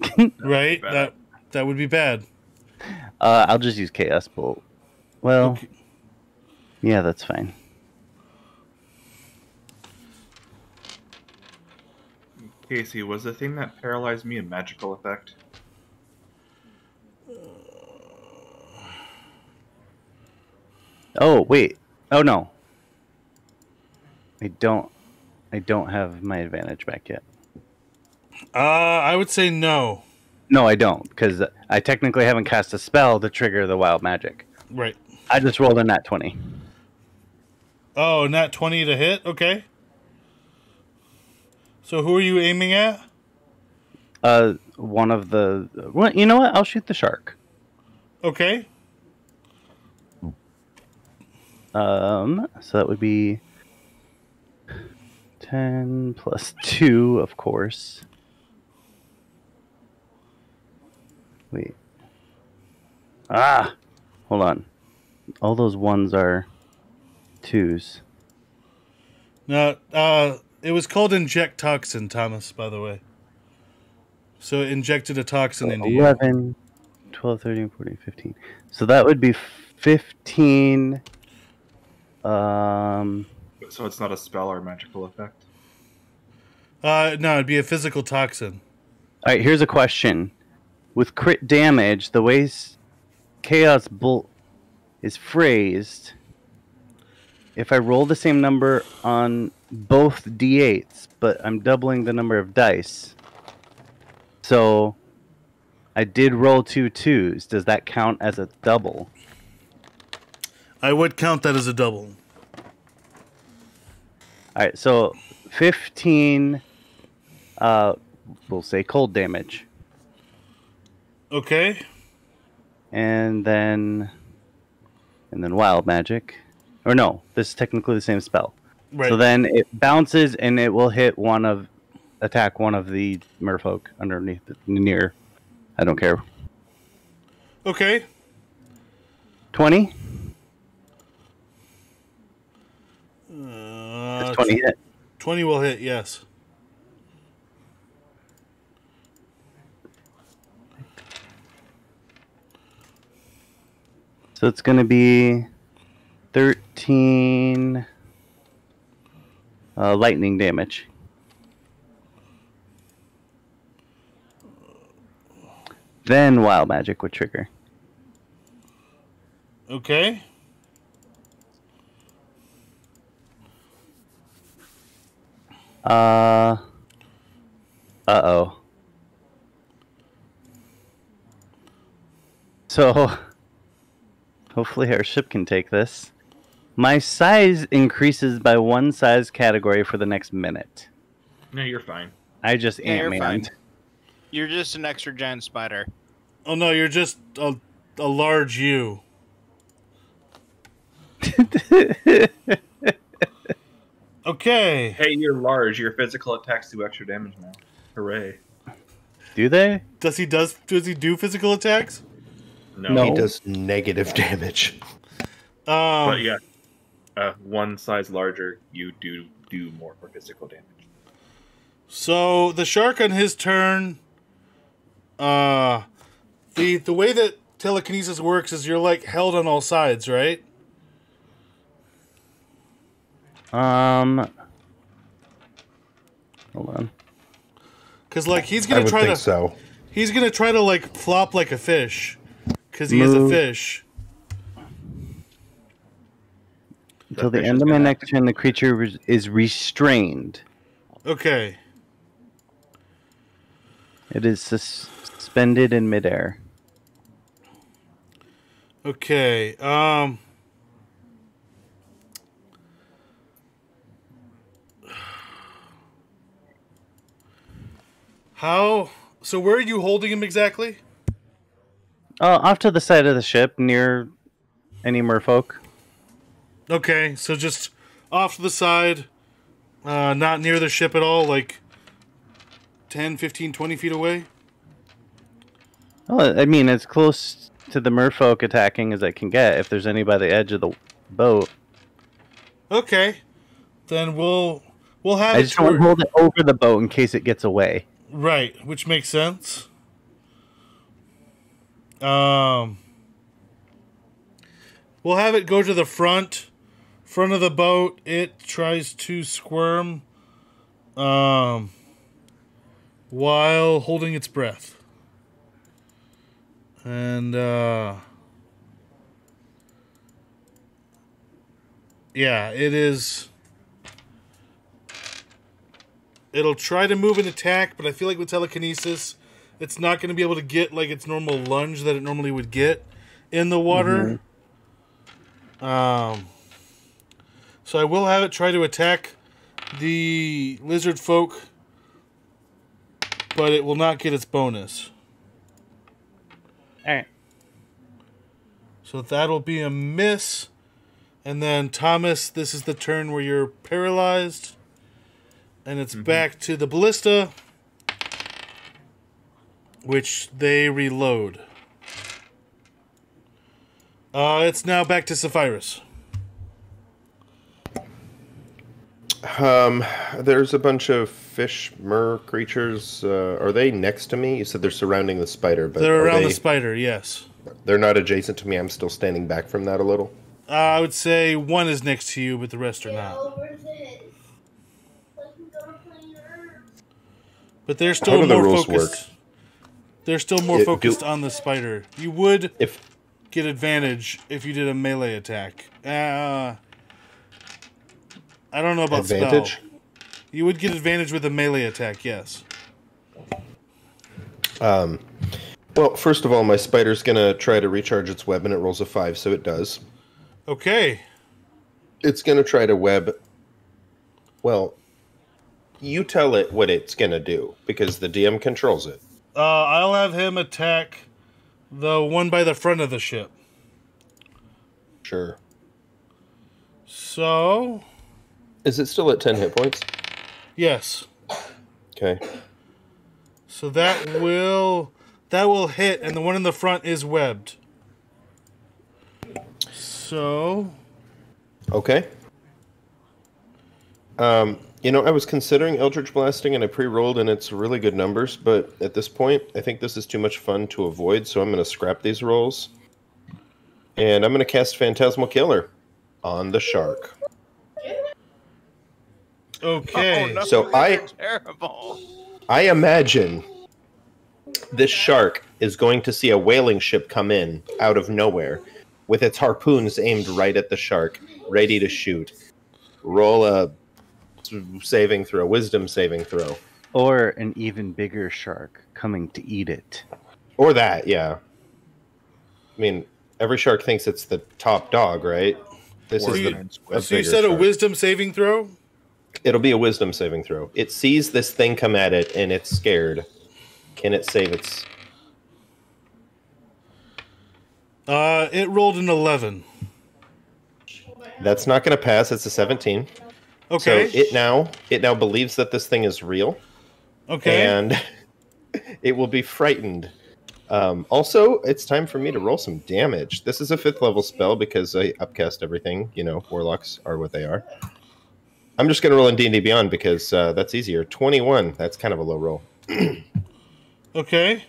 Right? That that would be bad. Uh, I'll just use chaos bolt. Well, Okay. yeah, that's fine. Casey, was the thing that paralyzed me a magical effect? Oh wait. Oh no. I don't. I don't have my advantage back yet. Uh I would say no. No, I don't, because I technically haven't cast a spell to trigger the wild magic. Right. I just rolled a nat twenty. Oh, not 20 to hit? Okay. So who are you aiming at? Uh, one of the. Well, you know what? I'll shoot the shark. Okay. Um, so that would be ten plus two, of course. Wait. Ah, hold on. All those ones are twos. No, uh, it was called inject toxin, Thomas, by the way. So it injected a toxin into you. 11, 12, 13, 14, 15. So that would be 15. Um, So it's not a spell or magical effect. Uh, no, it'd be a physical toxin. all right, here's a question. With crit damage, the way Chaos Bolt is phrased, if I roll the same number on both d8s, but I'm doubling the number of dice. So I did roll two twos. Does that count as a double? I would count that as a double. All right, so 15 uh we'll say cold damage. Okay. And then and then wild magic. Or no, this is technically the same spell. Right. So then it bounces and it will hit one of attack one of the merfolk underneath the, near. I don't care. okay. Twenty. Uh, twenty hit. 20 will hit, yes. So it's going to be thirteen uh, lightning damage. Then wild magic would trigger. Okay. Uh. Uh oh. So, hopefully our ship can take this. My size increases by one size category for the next minute. No, you're fine. I just Yeah, you're ant fine. man. You're just an extra giant spider. Oh no, you're just a, a large you. Okay. Hey, you're large. Your physical attacks do extra damage now. Hooray! Do they? Does he does does he do physical attacks? No, No. He does negative damage. Um, but yeah, uh, one size larger, you do do more for physical damage. So the shark on his turn, uh, the the way that telekinesis works is you're like held on all sides, right? Um. Hold on. Because like he's gonna would try think to so. he's gonna try to like flop like a fish, because he is a fish. Until the end of my gonna- next turn, the creature res- is restrained. Okay. It is sus- suspended in midair. Okay. Um. How? So where are you holding him exactly? Oh, off to the side of the ship near any merfolk. Okay, so just off to the side, uh, not near the ship at all, like 10, 15, 20 feet away. Well, I mean, as close to the merfolk attacking as I can get. If there's any by the edge of the boat, Okay, then we'll we'll have I just want to hold it over the boat in case it gets away. right, which makes sense. Um, we'll have it go to the front, front of the boat. It tries to squirm, um, while holding its breath. And uh, yeah, it is. It'll try to move and attack, but I feel like with telekinesis, it's not going to be able to get like its normal lunge that it normally would get in the water. Um, so I will have it try to attack the lizard folk, but it will not get its bonus. Alright. So that'll be a miss. And then Thomas, this is the turn where you're paralyzed. And it's back to the ballista. Which they reload. Uh, it's now back to Zephyrus. Um, there's a bunch of fish mer creatures. Uh, are they next to me? You said they're surrounding the spider, but They're around they, the spider, yes. they're not adjacent to me. I'm still standing back from that a little. Uh, I would say one is next to you, but the rest are not. over this. Like we go to planet Earth. But they're How still do the more rules focused. They're still more It- do- focused on the spider. You would If get advantage if you did a melee attack. Uh, I don't know about advantage, spell. You would get advantage with a melee attack, yes. well, first of all, my spider's gonna try to recharge its web, and it rolls a five, so it does. Okay. It's gonna try to web. Well, you tell it what it's gonna do because the DM controls it. Uh, I'll have him attack the one by the front of the ship. Sure. So, Is it still at 10 hit points? yes. Okay. So that will that will hit, and the one in the front is webbed. So Okay. Um, you know, I was considering Eldritch Blasting and I pre rolled and it's really good numbers, but at this point, I think this is too much fun to avoid, so I'm going to scrap these rolls. And I'm going to cast Phantasmal Killer on the shark. okay, Oh, no, So I- terrible. I imagine this shark is going to see a whaling ship come in out of nowhere with its harpoons aimed right at the shark, ready to shoot. Roll a saving throw, wisdom saving throw. Or an even bigger shark coming to eat it. Or that, yeah. I mean, every shark thinks it's the top dog, right? This So is you- the a so you bigger said a wisdom saving throw. It'll be a wisdom saving throw. It sees this thing come at it and it's scared. Can it save its Uh, it rolled an eleven. That's not going to pass. It's a 17. Okay, So it now it now believes that this thing is real okay. and it will be frightened. Um, also, it's time for me to roll some damage. This is a fifth level spell because I upcast everything. You know, warlocks are what they are. I'm just going to roll in D and D Beyond because uh, that's easier. 21. That's kind of a low roll, okay.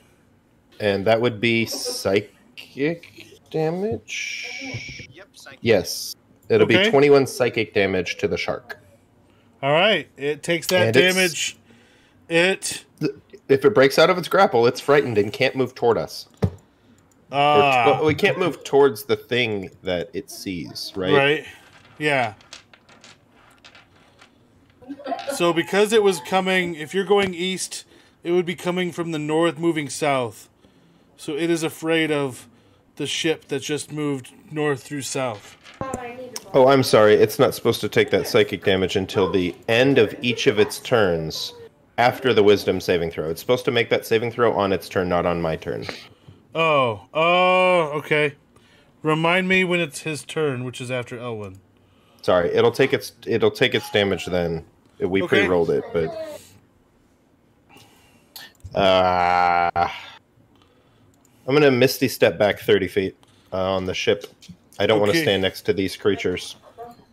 and that would be psychic damage. Yep. psych- Yes, it'll Okay. be 21 psychic damage to the shark. All right. It takes that And damage. It If it breaks out of its grapple, it's frightened and can't move toward us. Or, uh well, we can't move towards the thing that it sees, right? right. Yeah. So because it was coming, if you're going east, it would be coming from the north, moving south. So it is afraid of the ship that just moved north through south. Oh, I'm sorry. It's not supposed to take that psychic damage until the end of each of its turns after the wisdom saving throw. It's supposed to make that saving throw on its turn, not on my turn. Oh, oh, okay. Remind me when it's his turn, which is after Elwyn. Sorry. It'll take its it'll take its damage then. We Okay. pre-rolled it, but uh, I'm gonna misty step back 30 feet uh, on the ship. I don't want to stand next to these creatures.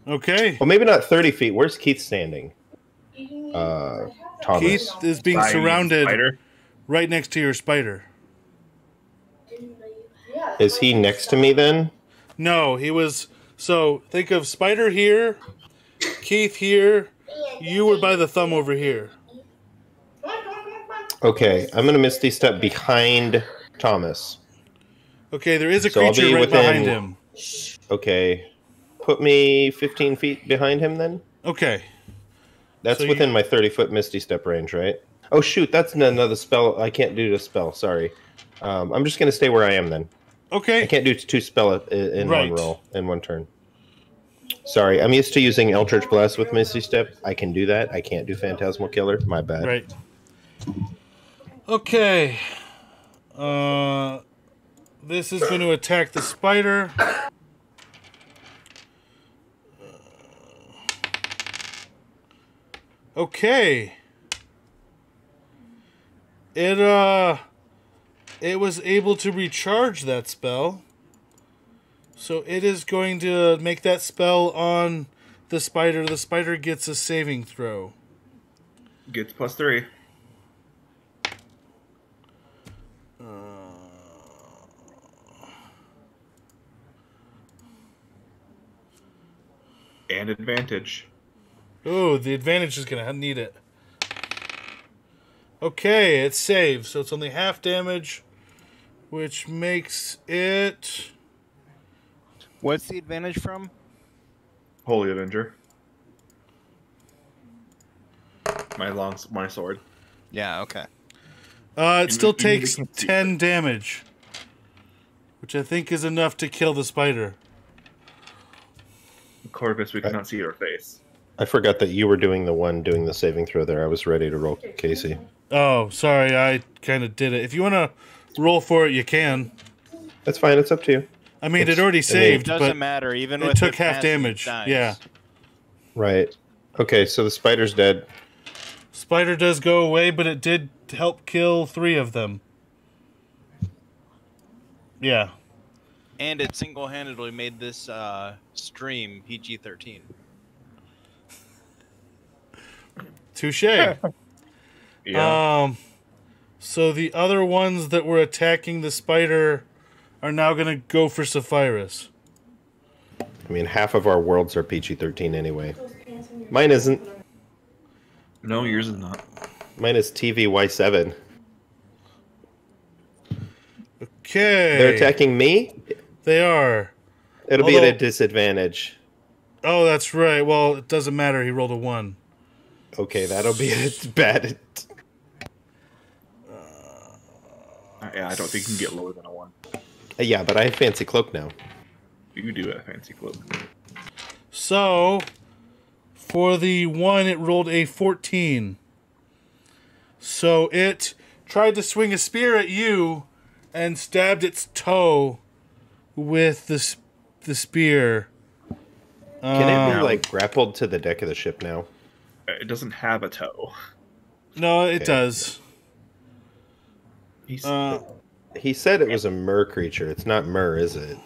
Okay. Well, maybe not 30 feet. Where's Keith standing? Uh, Thomas. Keith is being By surrounded spider. right next to your spider. Is he next to me then? No, he was. So think of Spider here, Keith here. You were by the thumb over here. Okay, I'm gonna misty step behind Thomas. Okay, there is a So I'll creature be right within- behind him. Okay, put me 15 feet behind him then. Okay. That's So you- within my 30 foot misty step range, right? Oh shoot, that's another spell. I can't do the spell. Sorry. Um, I'm just gonna stay where I am then. Okay. I can't do two spell in Right. one roll in one turn. Sorry, I'm used to using Eldritch Blast with Misty Step. I can do that. I can't do Phantasmal Killer. My bad. Right. Okay. Uh, this is going to attack the spider. Okay. It uh it was able to recharge that spell. So it is going to make that spell on the spider. The spider gets a saving throw. Gets plus three. And advantage. Oh, the advantage is gonna need it. Okay, it saves, so it's only half damage, which makes it. What's the advantage from? Holy Avenger. My long, my sword. Yeah. Okay. Uh, it You- still you need to takes ten damage, which I think is enough to kill the spider. Corvus, we cannot see your face. I forgot that you were doing the one doing the saving throw there. I was ready to roll Casey. Oh, sorry, I kind of did it. If you want to roll for it, you can. That's fine. It's up to you. I mean, It's- it already I mean, saved, It doesn't but matter. Even it with took half damage. dies. Yeah. Right. Okay, so the spider's dead. Spider does go away, but it did help kill three of them. Yeah. And it single-handedly made this uh, stream PG-13. Touche. Yeah. Um, so the other ones that were attacking the spider are now going to go for Zephyrus. I mean, half of our worlds are PG 13 anyway. Mine isn't. no, yours is not. Mine is TVY7. Okay. They're attacking me? They are. It'll be at a disadvantage. Oh, that's right. Well, it doesn't matter. He rolled a one. Okay, that'll be a bad. Uh, yeah, I don't think you can get lower than a one. Uh, Yeah, but I have fancy cloak now. You do have fancy cloak. So, for the one, it rolled a 14. So it tried to swing a spear at you and stabbed its toe with the, the spear. Can it Um, be like grappled to the deck of the ship now? Uh, It doesn't have a toe. No, it Okay. does. He's, Uh, He said it was a mer creature. It's not mer, is it?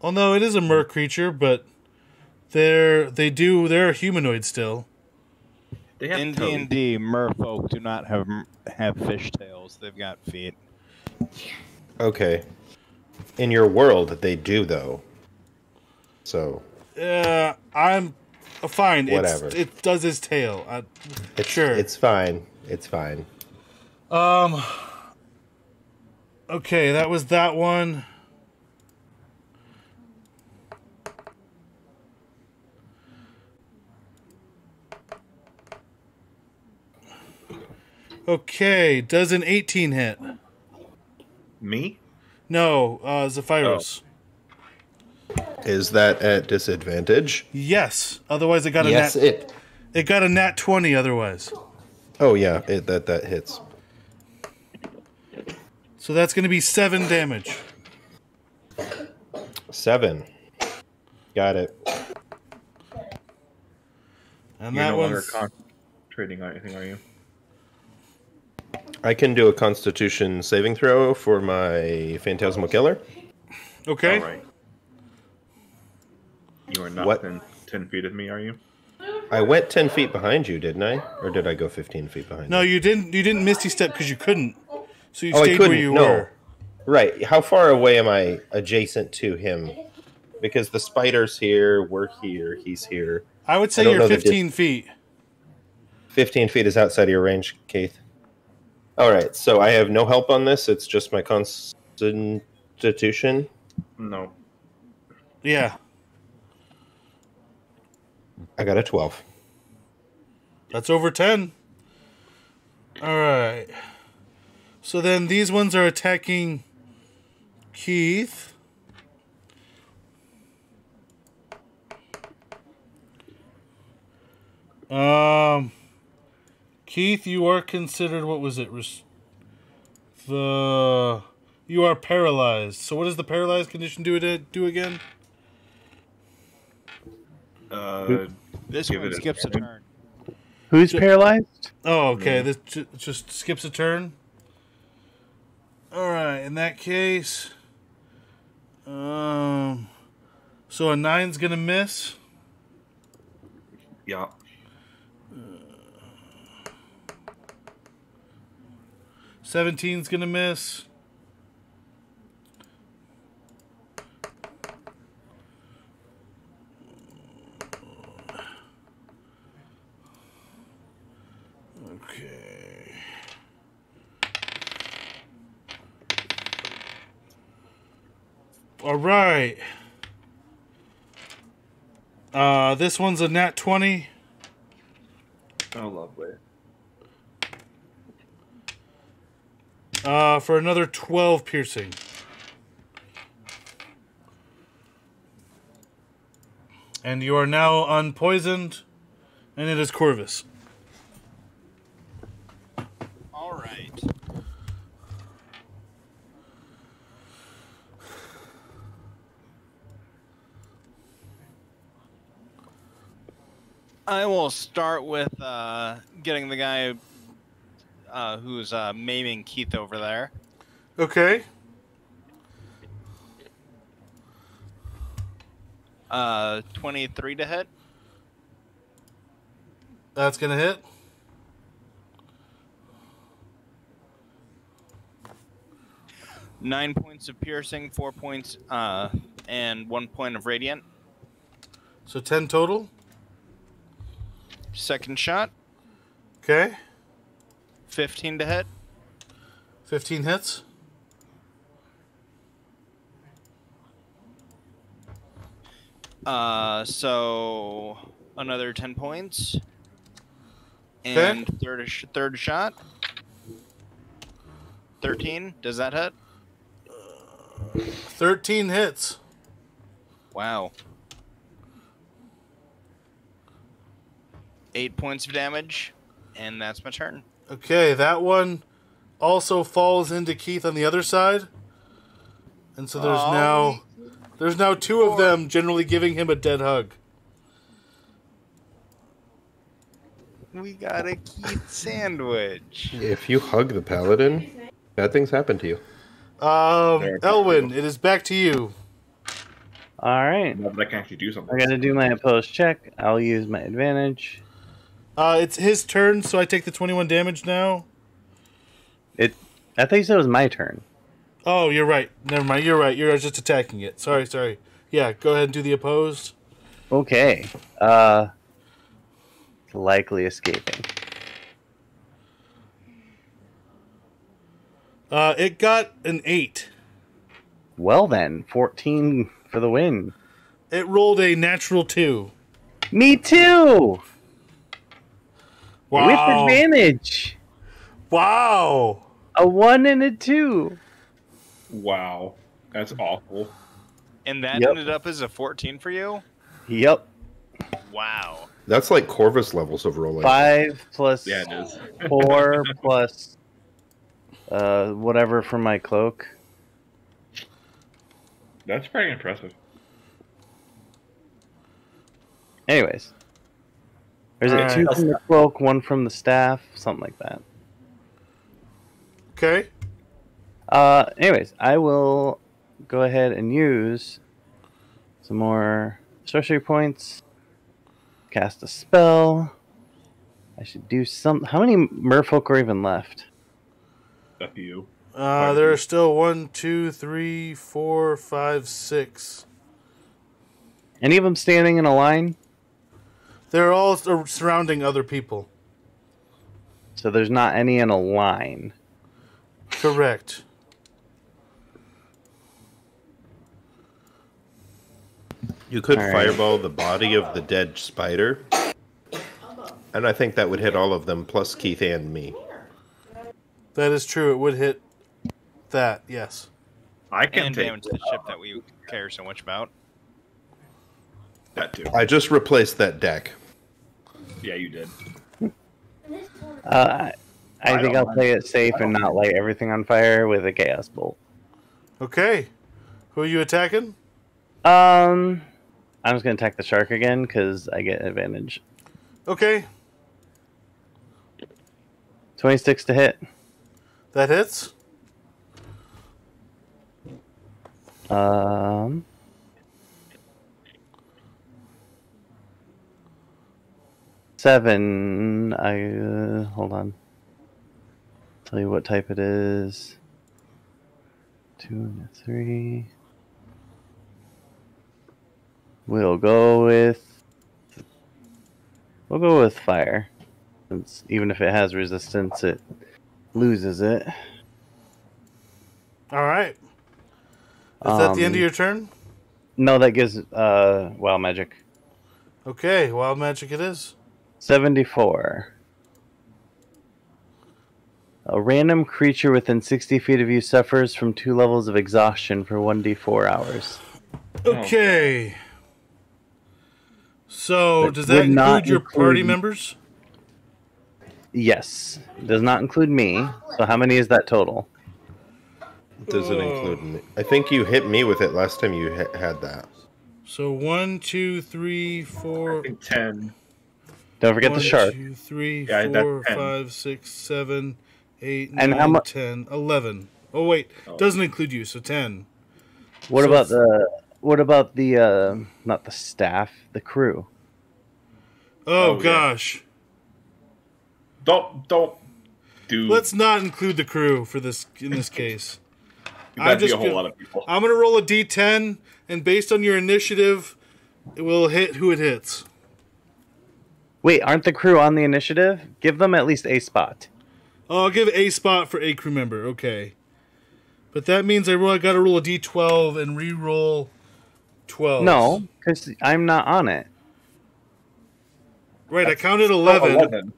well, no, it is a mer creature, but they're they do they're a humanoid still. they have In. D and D, merfolk do not have have fish tails. They've got feet. Okay. In your world, they do though. So Uh, I'm fine. Whatever. It's, it does his tail. I, it's Sure. It's fine. It's fine. Um. Okay, that was that one. Okay, does an 18 hit? Me? No, uh, Zephyrus. Is that at disadvantage? Yes. Otherwise, it got a Yes, nat. it. It got a nat 20. Otherwise, Oh yeah, it, that that hits. so that's going to be seven damage. Seven. Got it. And You're that no longer one's concentrating on anything, are you? I can do a Constitution saving throw for my Phantasmal Killer. okay. All right. You are not What? within 10 feet of me, are you? I went ten feet behind you, didn't I? Or did I go fifteen feet behind? No, you? you didn't. You didn't misty step because you couldn't. So you Oh, stayed where couldn't, you no. were. Right. How far away am I adjacent to him? Because the spider's here, we're here, he's here. I would say I you're 15 feet. 15 feet is outside of your range, Keith. All right, so I have no help on this. It's just my constitution. No. Yeah, I got a 12. that's over 10. All right. So then these ones are attacking Keith. Um, Keith, you are considered what was it? Res- the you are paralyzed. So what does the paralyzed condition do? It do again? Uh, This one it skips a turn. turn. Who's paralyzed? Oh, okay. This ju- just skips a turn. All right. In that case, um, so a nine's gonna miss. yeah. Seventeen's gonna miss. Okay. All right. Uh, this one's a nat twenty. Oh, lovely. Uh, for another 12 piercing. And you are now unpoisoned, and it is Corvus. All right. I will start with uh, getting the guy uh, who's uh, maiming Keith over there. Okay. Uh, 23 to hit. That's gonna hit. Nine points of piercing, four points, uh, and one point of radiant. So ten total. Second shot, Okay. 15 to hit. Fifteen hits. Uh, so another 10 points. Okay. And third third shot. 13. Does that hit? Thirteen hits. Wow. Eight points of damage, and that's my turn. Okay, that one also falls into Keith on the other side. And so there's Oh. now there's now two of them generally giving him a dead hug. We got a Keith sandwich. If you hug the paladin, bad things happen to you. Um, Elwyn, it is back to you. All right. That can actually do something. I got to do my opposed check. I'll use my advantage. Uh, it's his turn, so I take the 21 damage now. It. I think you said it was my turn. Oh, you're right. Never mind. You're right. You're just attacking it. Sorry, sorry. Yeah, go ahead and do the opposed. Okay. Uh. Likely escaping. Uh, it got an 8. Well then, 14 for the win. It rolled a natural 2. Me too. With Wow. advantage. Wow. A one and a two. Wow, that's awful. And that Yep. ended up as a 14 for you? Yep. Wow. That's like Corvus levels of rolling. Five plus Yeah, it is. four plus uh whatever from my cloak. That's pretty impressive. Anyways. There's a Alright. two from the cloak, one from the staff, something like that. Okay. Uh anyways, I will go ahead and use some more sorcery points. Cast a spell. I should do some how many merfolk are even left? A few. Uh, there are still one, two, three, four, five, six. Any of them standing in a line? They're all surrounding other people. So there's not any in a line. Correct. You could All right. fireball the body of the dead spider. And I think that would hit all of them, plus Keith and me. That is true. It would hit that, yes. I can And take damage the ship that we care so much about. That too. I just replaced that deck. Yeah, you did. Uh, I, I I think I'll mind. play it safe and not light everything on fire with a chaos bolt. Okay. Who are you attacking? Um, I'm just gonna attack the shark again because I get advantage. Okay. Twenty-six to hit. That hits. Um, seven. I uh, hold on. Tell you what type it is. Two and a three. We'll go with. We'll go with fire. Since even if it has resistance, it loses it. All right. Is that the end of Um, your turn? No, that gives uh wild magic. Okay. Wild magic it is. 74. A random creature within 60 feet of you suffers from two levels of exhaustion for 1d4 hours. Okay. So, That does that would not include your party members? Yes. Does not include me. So how many is that total? Does it include me? I think you hit me with it last time you ha- had that. So one, two, three, I think ten. Don't forget One, the shark. two, three, Yeah, that's four, 10. five, six, seven, eight, And nine, how mu- 10, 11. Oh wait, Oh. doesn't include you, so ten. What So about it's- the what about the uh not the staff, the crew? Oh, Oh, yeah. gosh. Don't don't do. Let's not include the crew for this in this case. I'm That'd be just a whole gonna- lot of people. I'm gonna roll a D10, and based on your initiative, it will hit who it hits. Wait, aren't the crew on the initiative? Give them at least a spot. Oh, I'll give a spot for a crew member. Okay, but that means I roll. I got to roll a D12 and re-roll twelve. No, because I'm not on it. right. I counted Oh, 11, 11.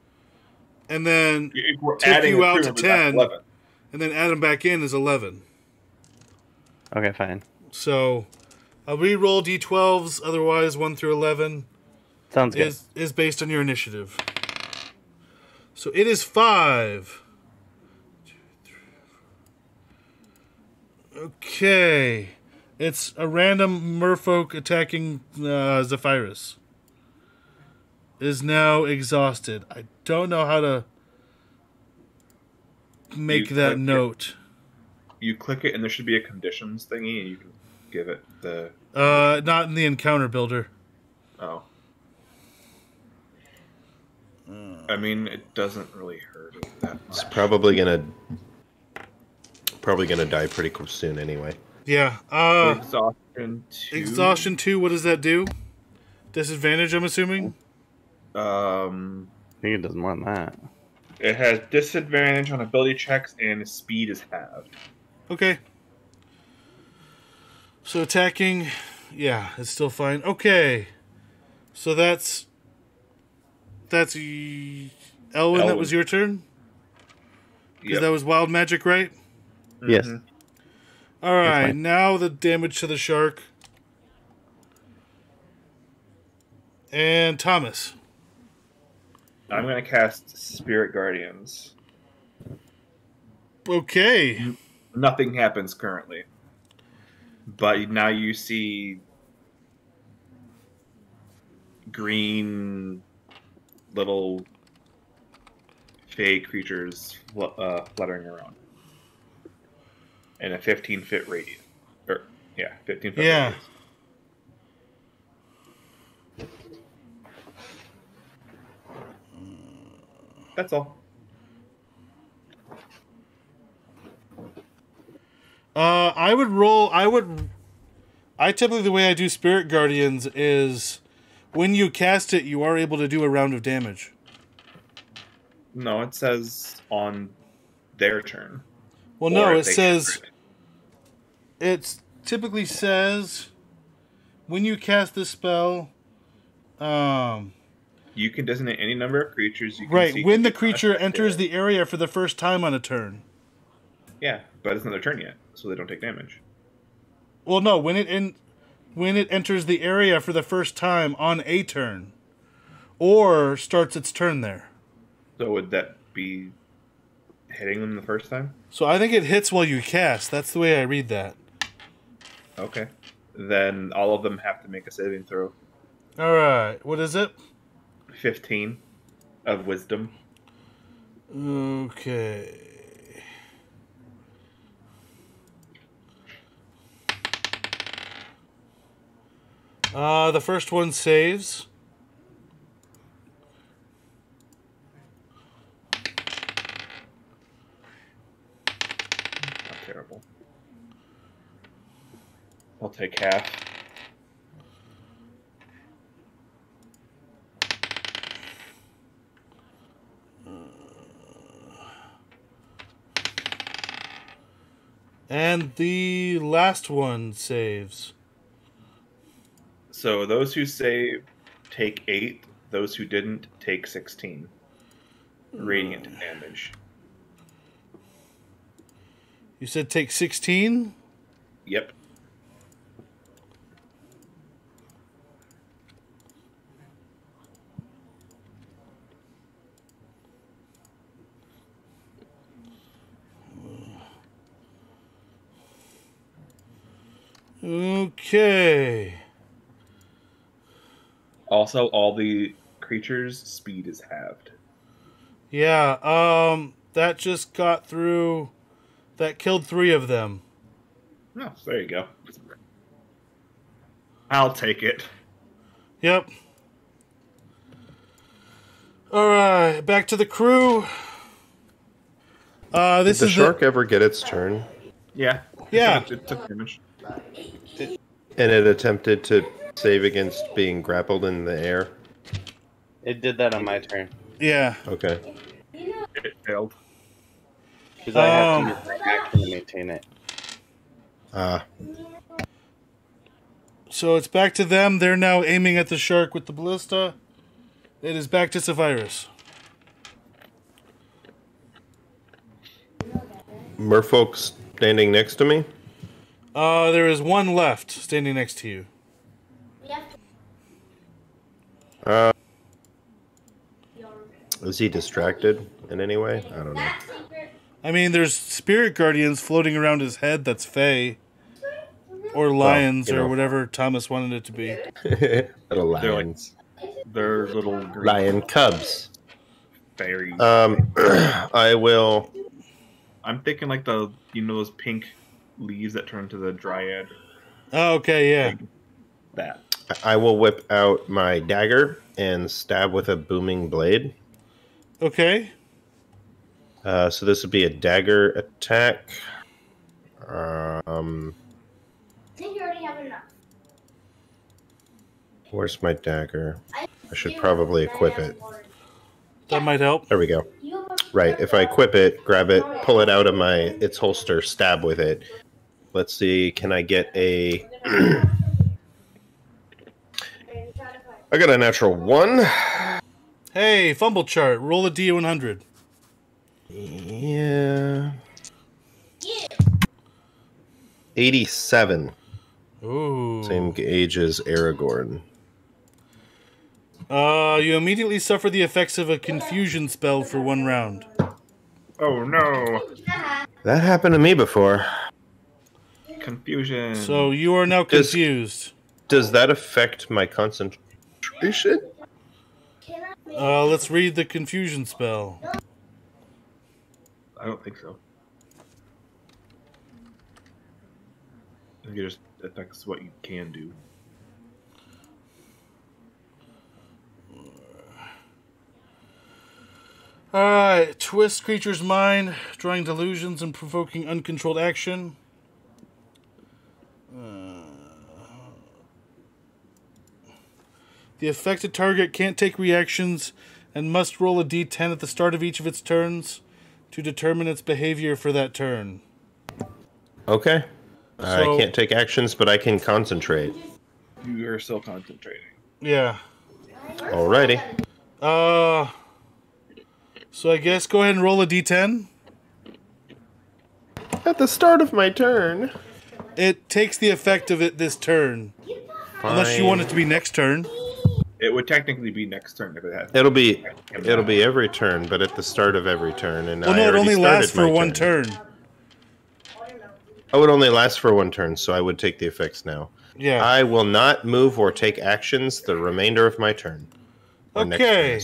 and then You- We're Took you out to 10. and then add them back in is 11. Okay, fine. So I'll re-roll D12s. Otherwise, one through 11 Sounds good. is is based on your initiative. So it is five. Okay. It's a random merfolk attacking uh, Zephyrus. Is now exhausted. I don't know how to make You that click it. note. You click it, and there should be a conditions thingy, and you can give it the. Uh, not in the encounter builder. Oh. I mean, it doesn't really hurt it that It's probably gonna probably gonna die pretty soon anyway. Yeah. Uh, exhaustion two. exhaustion two. What does that do? Disadvantage. I'm assuming. Um, I think it doesn't want that. it has disadvantage on ability checks, and speed is halved. Okay. So attacking, yeah, it's still fine. Okay. So that's that's y- Elwyn. That was your turn. Because Yep. that was wild magic, right? Yes. Mhm. All right. Now the damage to the shark. And Thomas. I'm gonna cast Spirit Guardians. Okay. Nothing happens currently, but now you see green little fey creatures fl- uh, fluttering around in a 15 foot radius. Or yeah, 15 foot. Yeah. radius. That's all. Uh, I would roll. I would. I typically the way I do Spirit Guardians is when you cast it, you are able to do a round of damage. No, it says on their turn. Well, no, it says it typically says when you cast this spell. Um, You can designate any number of creatures. You can right when the creature enters the area for the first time on a turn. Yeah, but it's not their turn yet, so they don't take damage. Well, no, when it in when it enters the area for the first time on a turn, or starts its turn there. So would that be hitting them the first time? So I think it hits while you cast. That's the way I read that. Okay. Then all of them have to make a saving throw. All right, what is it? 15 of wisdom. Okay. Uh, the first one saves. Not terrible. I'll take half. And the last one saves. So those who save take 8, those who didn't take 16. Radiant hmm. damage. You said take 16? Yep. Okay. Also, all the creature's speed is halved. Yeah, um, that just got through. That killed three of them. Oh, there you go. I'll take it. Yep. All right, back to the crew. Uh, this Did this the is shark ever get its turn? Yeah. Yeah. It took damage. And it attempted to save against being grappled in the air. It did that on my turn yeah. Okay. It failed. because I have Um. to use my action to maintain it. Ah, So it's back to them. They're now aiming at the shark with the ballista. It is back to Zephyrus. merfolk's standing next to me. Uh, there is one left standing next to you. Uh, is he distracted in any way? I don't know. I mean, there's spirit guardians floating around his head. That's Fey, or lions, you or know. whatever Thomas wanted it to be. Little They're like- lions. They're little green Lion cubs. fairies. Um, I will. I'm thinking like the you know those pink leaves that turn to the dryad. Oh, okay, yeah. That. I will whip out my dagger and stab with a booming blade. Okay. Uh, so this would be a dagger attack. Um, I think you already have enough. where's my dagger? I should probably equip it. That might help. There we go. Right. If I equip it, grab it, pull it out of my its holster, stab with it. Let's see. Can I get a? I got a natural one. Hey, fumble chart. Roll a d100. Yeah. Eighty-seven. Ooh. Same age as Aragorn. Uh, you immediately suffer the effects of a confusion spell for one round. Oh no! That happened to me before. Confusion. So you are now Does- confused. Does that affect my concentration? Uh, let's read the confusion spell. I don't think so. I think it just affects what you can do. Alright, twist creature's mind, drawing delusions and provoking uncontrolled action. The affected target can't take reactions and must roll a d10 at the start of each of its turns to determine its behavior for that turn. Okay. I So- can't take actions, but I can concentrate. You are still concentrating. Yeah. Alrighty. Uh. So I guess go ahead and roll a d10. At the start of my turn. It takes the effect of it this turn, unless you want it to be next turn. It would technically be next turn if it had. It'll be it'll be every turn, but at the start of every turn. And Well, I no, it only lasts for one turn. Oh, it only lasts for one turn, so I would take the effects now. Yeah. I will not move or take actions the remainder of my turn. Or next turn, Okay.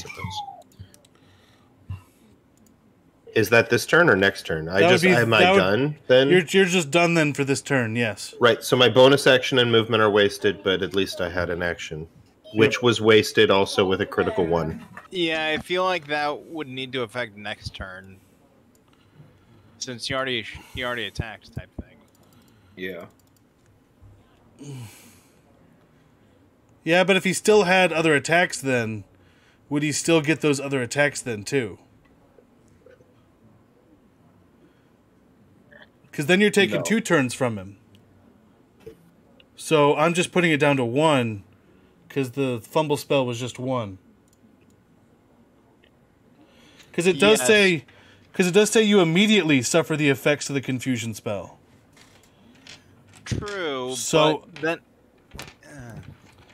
Is that this turn or next turn? I That would just be- am I would- done then? You're you're just done then for this turn. Yes. Right, so my bonus action and movement are wasted, but at least I had an action, which was wasted also with a critical one. Yeah, I feel like that would need to affect next turn, since he already he already attacked type thing. Yeah. Yeah, but if he still had other attacks, then would he still get those other attacks then too? Because then you're taking No. two turns from him. So I'm just putting it down to one, because the fumble spell was just one. Because it does Yes. say, because it does say you immediately suffer the effects of the confusion spell. True. So- but then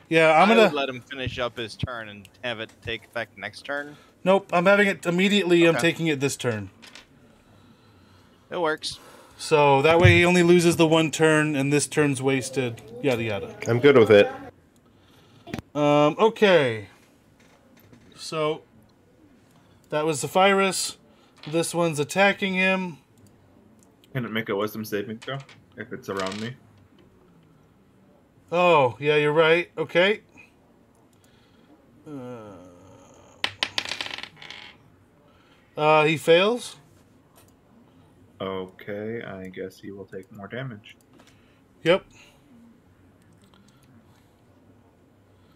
Yeah, I'm I gonna. would let him finish up his turn and have it take effect next turn. Nope, I'm having it immediately. I'm taking it this turn. It works. So that way he only loses the one turn, and this turn's wasted. Yada yada. I'm good with it. Um, okay. So that was Zephyrus. This one's attacking him. Can it make a wisdom saving throw if it's around me? Oh, yeah, you're right. Okay. Uh, uh, he fails. Okay, I guess he will take more damage. Yep.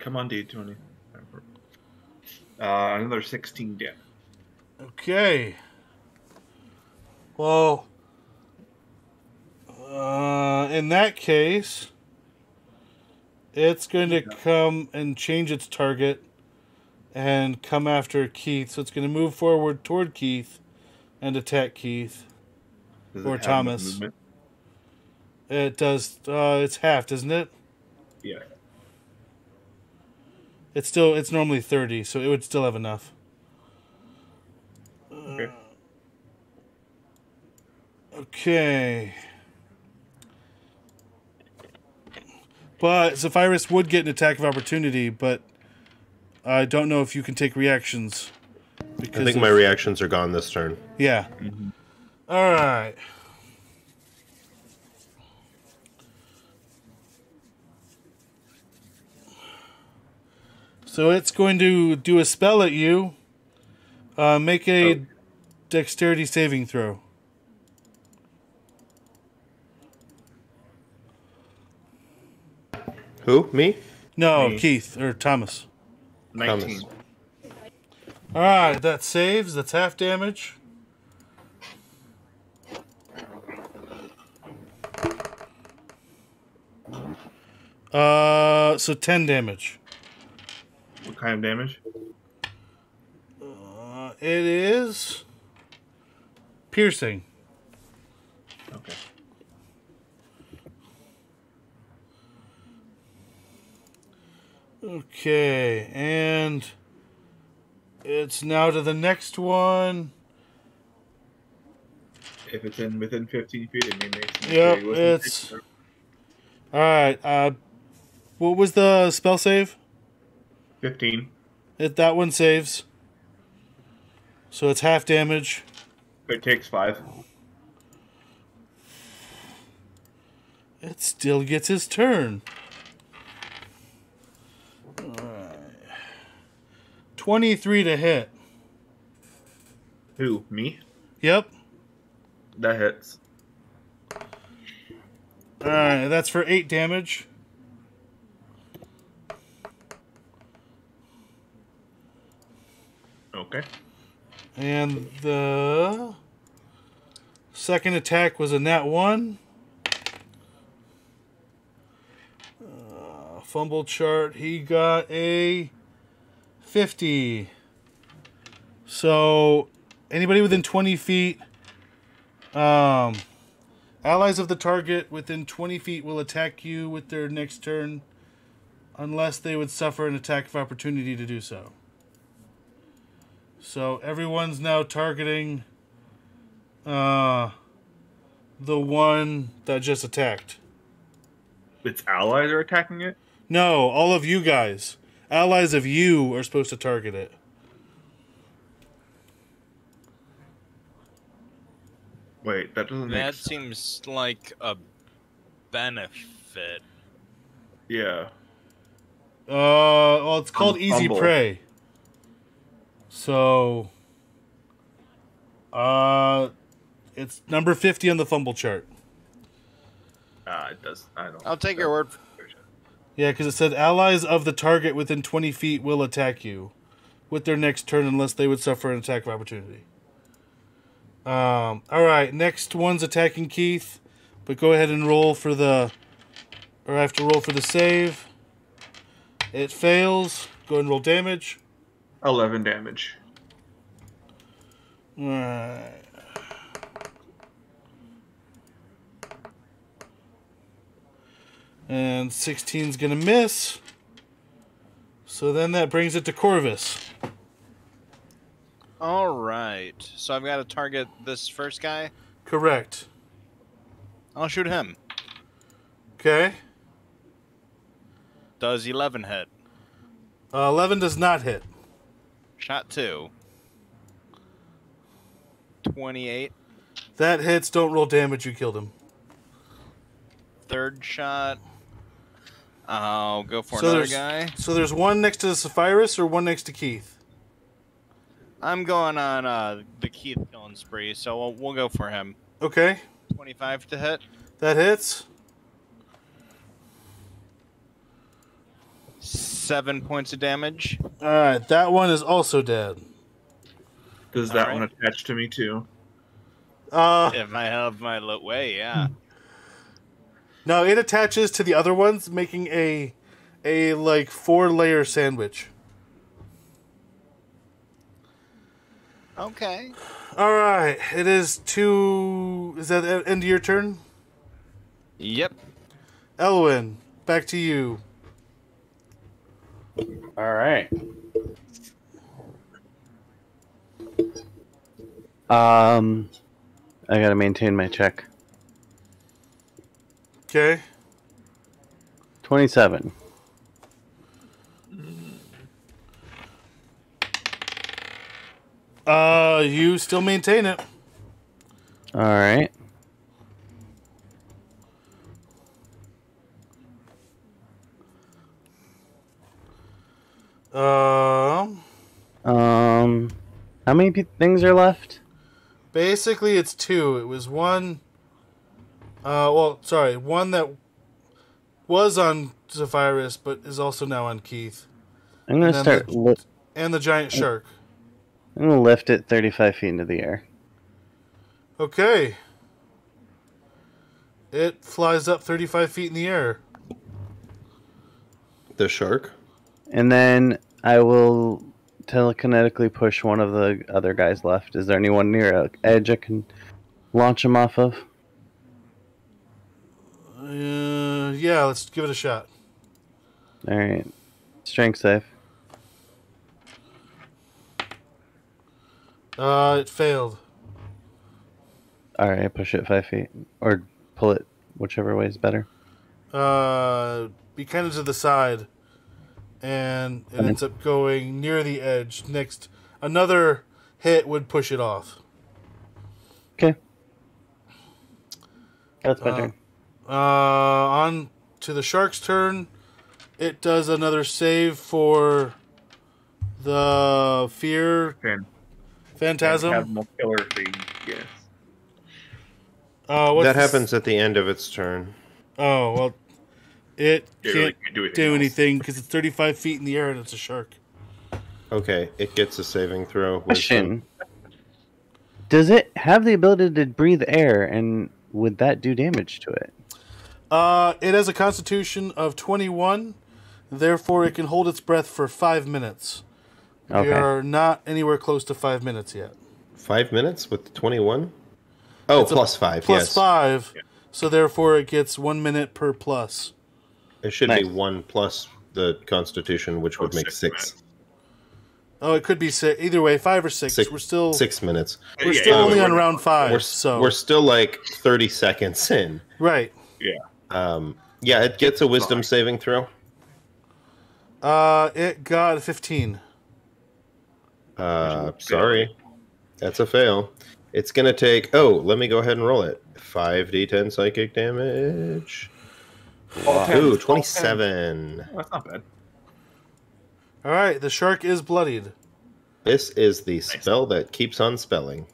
Come on, D20. Uh, another 16 damage. Okay. Well, uh, in that case, it's going to come and change its target and come after Keith. So it's going to move forward toward Keith and attack Keith. Does Or it Thomas. It does. Uh, it's half, doesn't it? Yeah. It's still. It's normally thirty, so it would still have enough. Okay. Uh, okay. But Zephyrus would get an attack of opportunity, but I don't know if you can take reactions. Because I think of- my reactions are gone this turn. Yeah. Mm-hmm. All right. So it's going to do a spell at you. Uh, make a Oh. dexterity saving throw. Who? Me? No, Me. Keith or Thomas. 19. Thomas. All right, that saves. That's half damage. Uh, so ten damage. What kind of damage? Uh, it is piercing. Okay. Okay, and it's now to the next one. If it's in within 15 feet, it some Yep, it's- All right. Uh, what was the spell save? Throw. 15. It that one saves. So it's half damage. It takes 5. It still gets his turn. Alright. 23 to hit. Who? Me? Yep. That hits. Alright, that's for 8 damage. Okay. And the second attack was a nat 1. Uh, fumble chart, he got a 50. So, anybody within 20 feet, um, allies of the target within 20 feet will attack you with their next turn unless they would suffer an attack of opportunity to do so. So everyone's now targeting uh the one that just attacked. Its allies are attacking it? No, all of you guys. Allies of you are supposed to target it. Wait, that doesn't make That seems like a benefit. Yeah. Uh well it's called Um, easy fumble. prey. So uh it's number 50 on the fumble chart. Uh, it does. I don't. I'll take your word. Yeah, because it said allies of the target within 20 feet will attack you with their next turn unless they would suffer an attack of opportunity. Um, all right, next one's attacking Keith, but go ahead and roll for the, or I have to roll for the save. It fails. Go ahead and roll damage. 11 damage. All right. And 16's gonna miss. So then that brings it to Corvus. All right. So I've got to target this first guy. Correct. I'll shoot him. Okay. Does 11 hit? Uh, 11 does not hit. Shot two. 28. That hits. Don't roll damage. You killed him. Third shot. I'll go for So another guy. So there's one next to the Sapphirus or one next to Keith. I'm going on uh, the Keith killing spree, so we'll, we'll go for him. Okay, 25 to hit. that hits. Seven points of damage. All right, that one is also dead. Does that Alright. one attach to me too? Uh, If I have my lo- way, yeah. no, it attaches to the other ones, making a a like four layer sandwich. Okay. All right, it is two. Is that the end of your turn, Yep. Elwyn? Back to you. All right. Um, I gotta maintain my check. Okay. Twenty-seven. Uh, you still maintain it. All right. Um, Um, how many pe- things are left? basically it's two. It was one. Uh, well, sorry, one that was on Zephyrus, but is also now on Keith, I'm gonna And start. the- Li- and the giant shark. I'm gonna lift it 35 feet into the air. Okay. It flies up 35 feet in the air. The shark. And then I will telekinetically push one of the other guys left. Is there anyone near a edge I can launch him off of? Uh, yeah, let's give it a shot. All right. Strength save. Uh, it failed. All right, push it five feet or pull it, whichever way is better. Uh, be kind of to the side, and it ends up going near the edge. Next, another hit would push it off. Okay. That's my Uh, turn. Uh, on to the shark's turn. It does another save for the fear Fan- phantasm. Phantasmal killer thing. Yes. Uh, what's that the s- happens at the end of its turn. Oh well, it can't really can't do anything. do anything because it's 35 feet in the air and it's a shark. Okay, it gets a saving throw. Question. Does it have the ability to breathe air and would that do damage to it? Uh, it has a constitution of 21, therefore it can hold its breath for five minutes. We are not anywhere close to five minutes yet. Five minutes with twenty-one. Oh, It's plus five. Plus yes, five, Yeah. so therefore it gets one minute per plus. It should Nice. be one plus the Constitution, which would Oh, make six six. Oh, it could be six. Either way, five or six. Six- we're still six minutes. we're Yeah, still yeah, only we're- on round 5 We're so we're still like thirty seconds in. right. Um, yeah, it gets a Wisdom saving throw. Uh, it got 15. Uh, sorry, that's a fail. It's gonna take. Oh, let me go ahead and roll it. Five d10 psychic damage. All Ooh, tens. 27. Oh, that's not bad. All right, the shark is bloodied. This is the spell that keeps on spelling.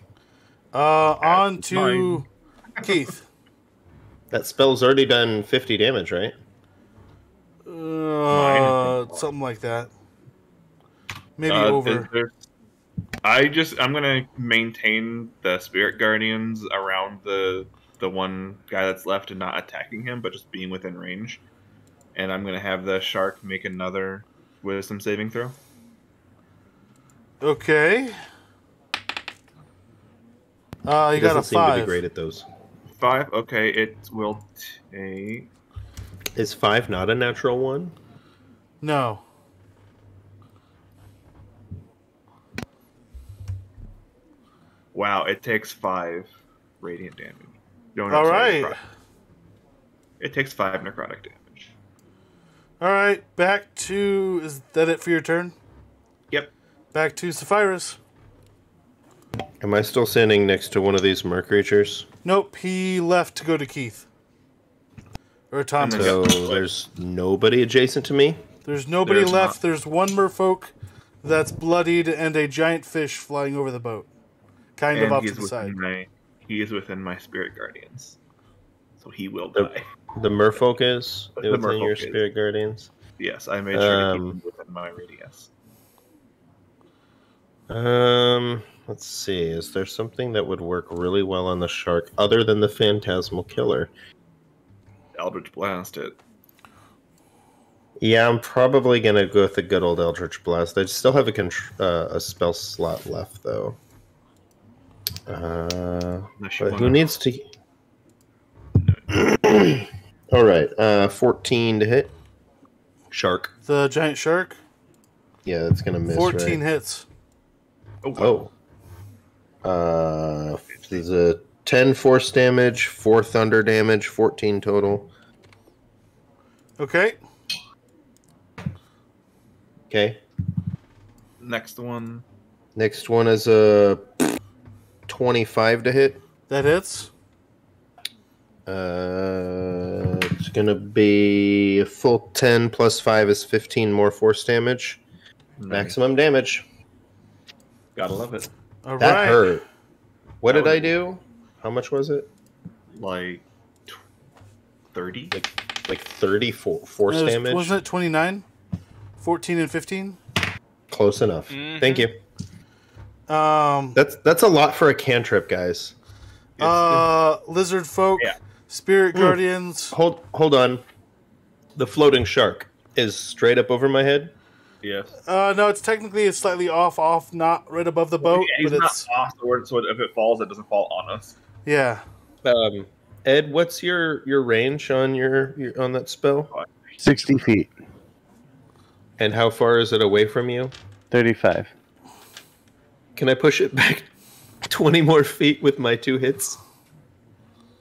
Uh, on That's to Keith. That spell's already done 50 damage, right? Uh, something like that. Maybe Uh, over. there- I just I'm gonna maintain the spirit guardians around the the one guy that's left and not attacking him, but just being within range. And I'm gonna have the shark make another wisdom saving throw. Okay. Uh, you He got doesn't a seem to be five. great at those. Five. Okay, it will take. Is five not a natural one? No. Wow, it takes five radiant damage. No, no, All necrotic. It takes five necrotic damage. All right. Back to. Is that it for your turn? Yep. Back to Zephyrus. Am I still standing next to one of these mer creatures? Nope, he left to go to Keith. Or Thomas. So there's nobody adjacent to me. There's nobody There's left. not. There's one merfolk that's bloodied and a giant fish flying over the boat. Kind of and off to the side. my he is within my spirit guardians, so he will The- die. The merfolk is The within your merfolk is. spirit guardians. Yes, I made sure to Um, keep him within my radius. Um, let's see. Is there something that would work really well on the shark other than the phantasmal killer? Eldritch blast it. Yeah, I'm probably gonna go with the good old Eldritch Blast. I still have a uh, a spell slot left though. Uh, Unless you but who wanna- needs to? All right, uh, 14 to hit. Shark. The giant shark. Yeah, that's gonna miss. 14 right? hits. Oh. Uh, there's a 10 force damage, 4 thunder damage, 14 total. Okay. Okay. Next one. Next one is a 25 to hit. That hits. Uh, it's gonna be a full 10 plus 5 is 15 more force damage. Maximum damage. Gotta love it. All right. That hurt. What That did I do? How much was it? Like thirty. Like like 30 for- force was- damage? Wasn't it 29? 14 and 15? Close enough. Thank you. Um, That's that's a lot for a cantrip, guys. uh, lizard folk, Yeah. spirit guardians. Hold hold on. The floating shark is straight up over my head. Yes. Uh, no, it's technically it's slightly off, off, not right above the boat, Yeah, he's but not it's off the word, so if it falls, it doesn't fall on us. yeah. Um, Ed, what's your your range on your, your on that spell? 60 feet. And how far is it away from you? 35. Can I push it back twenty more feet with my two hits?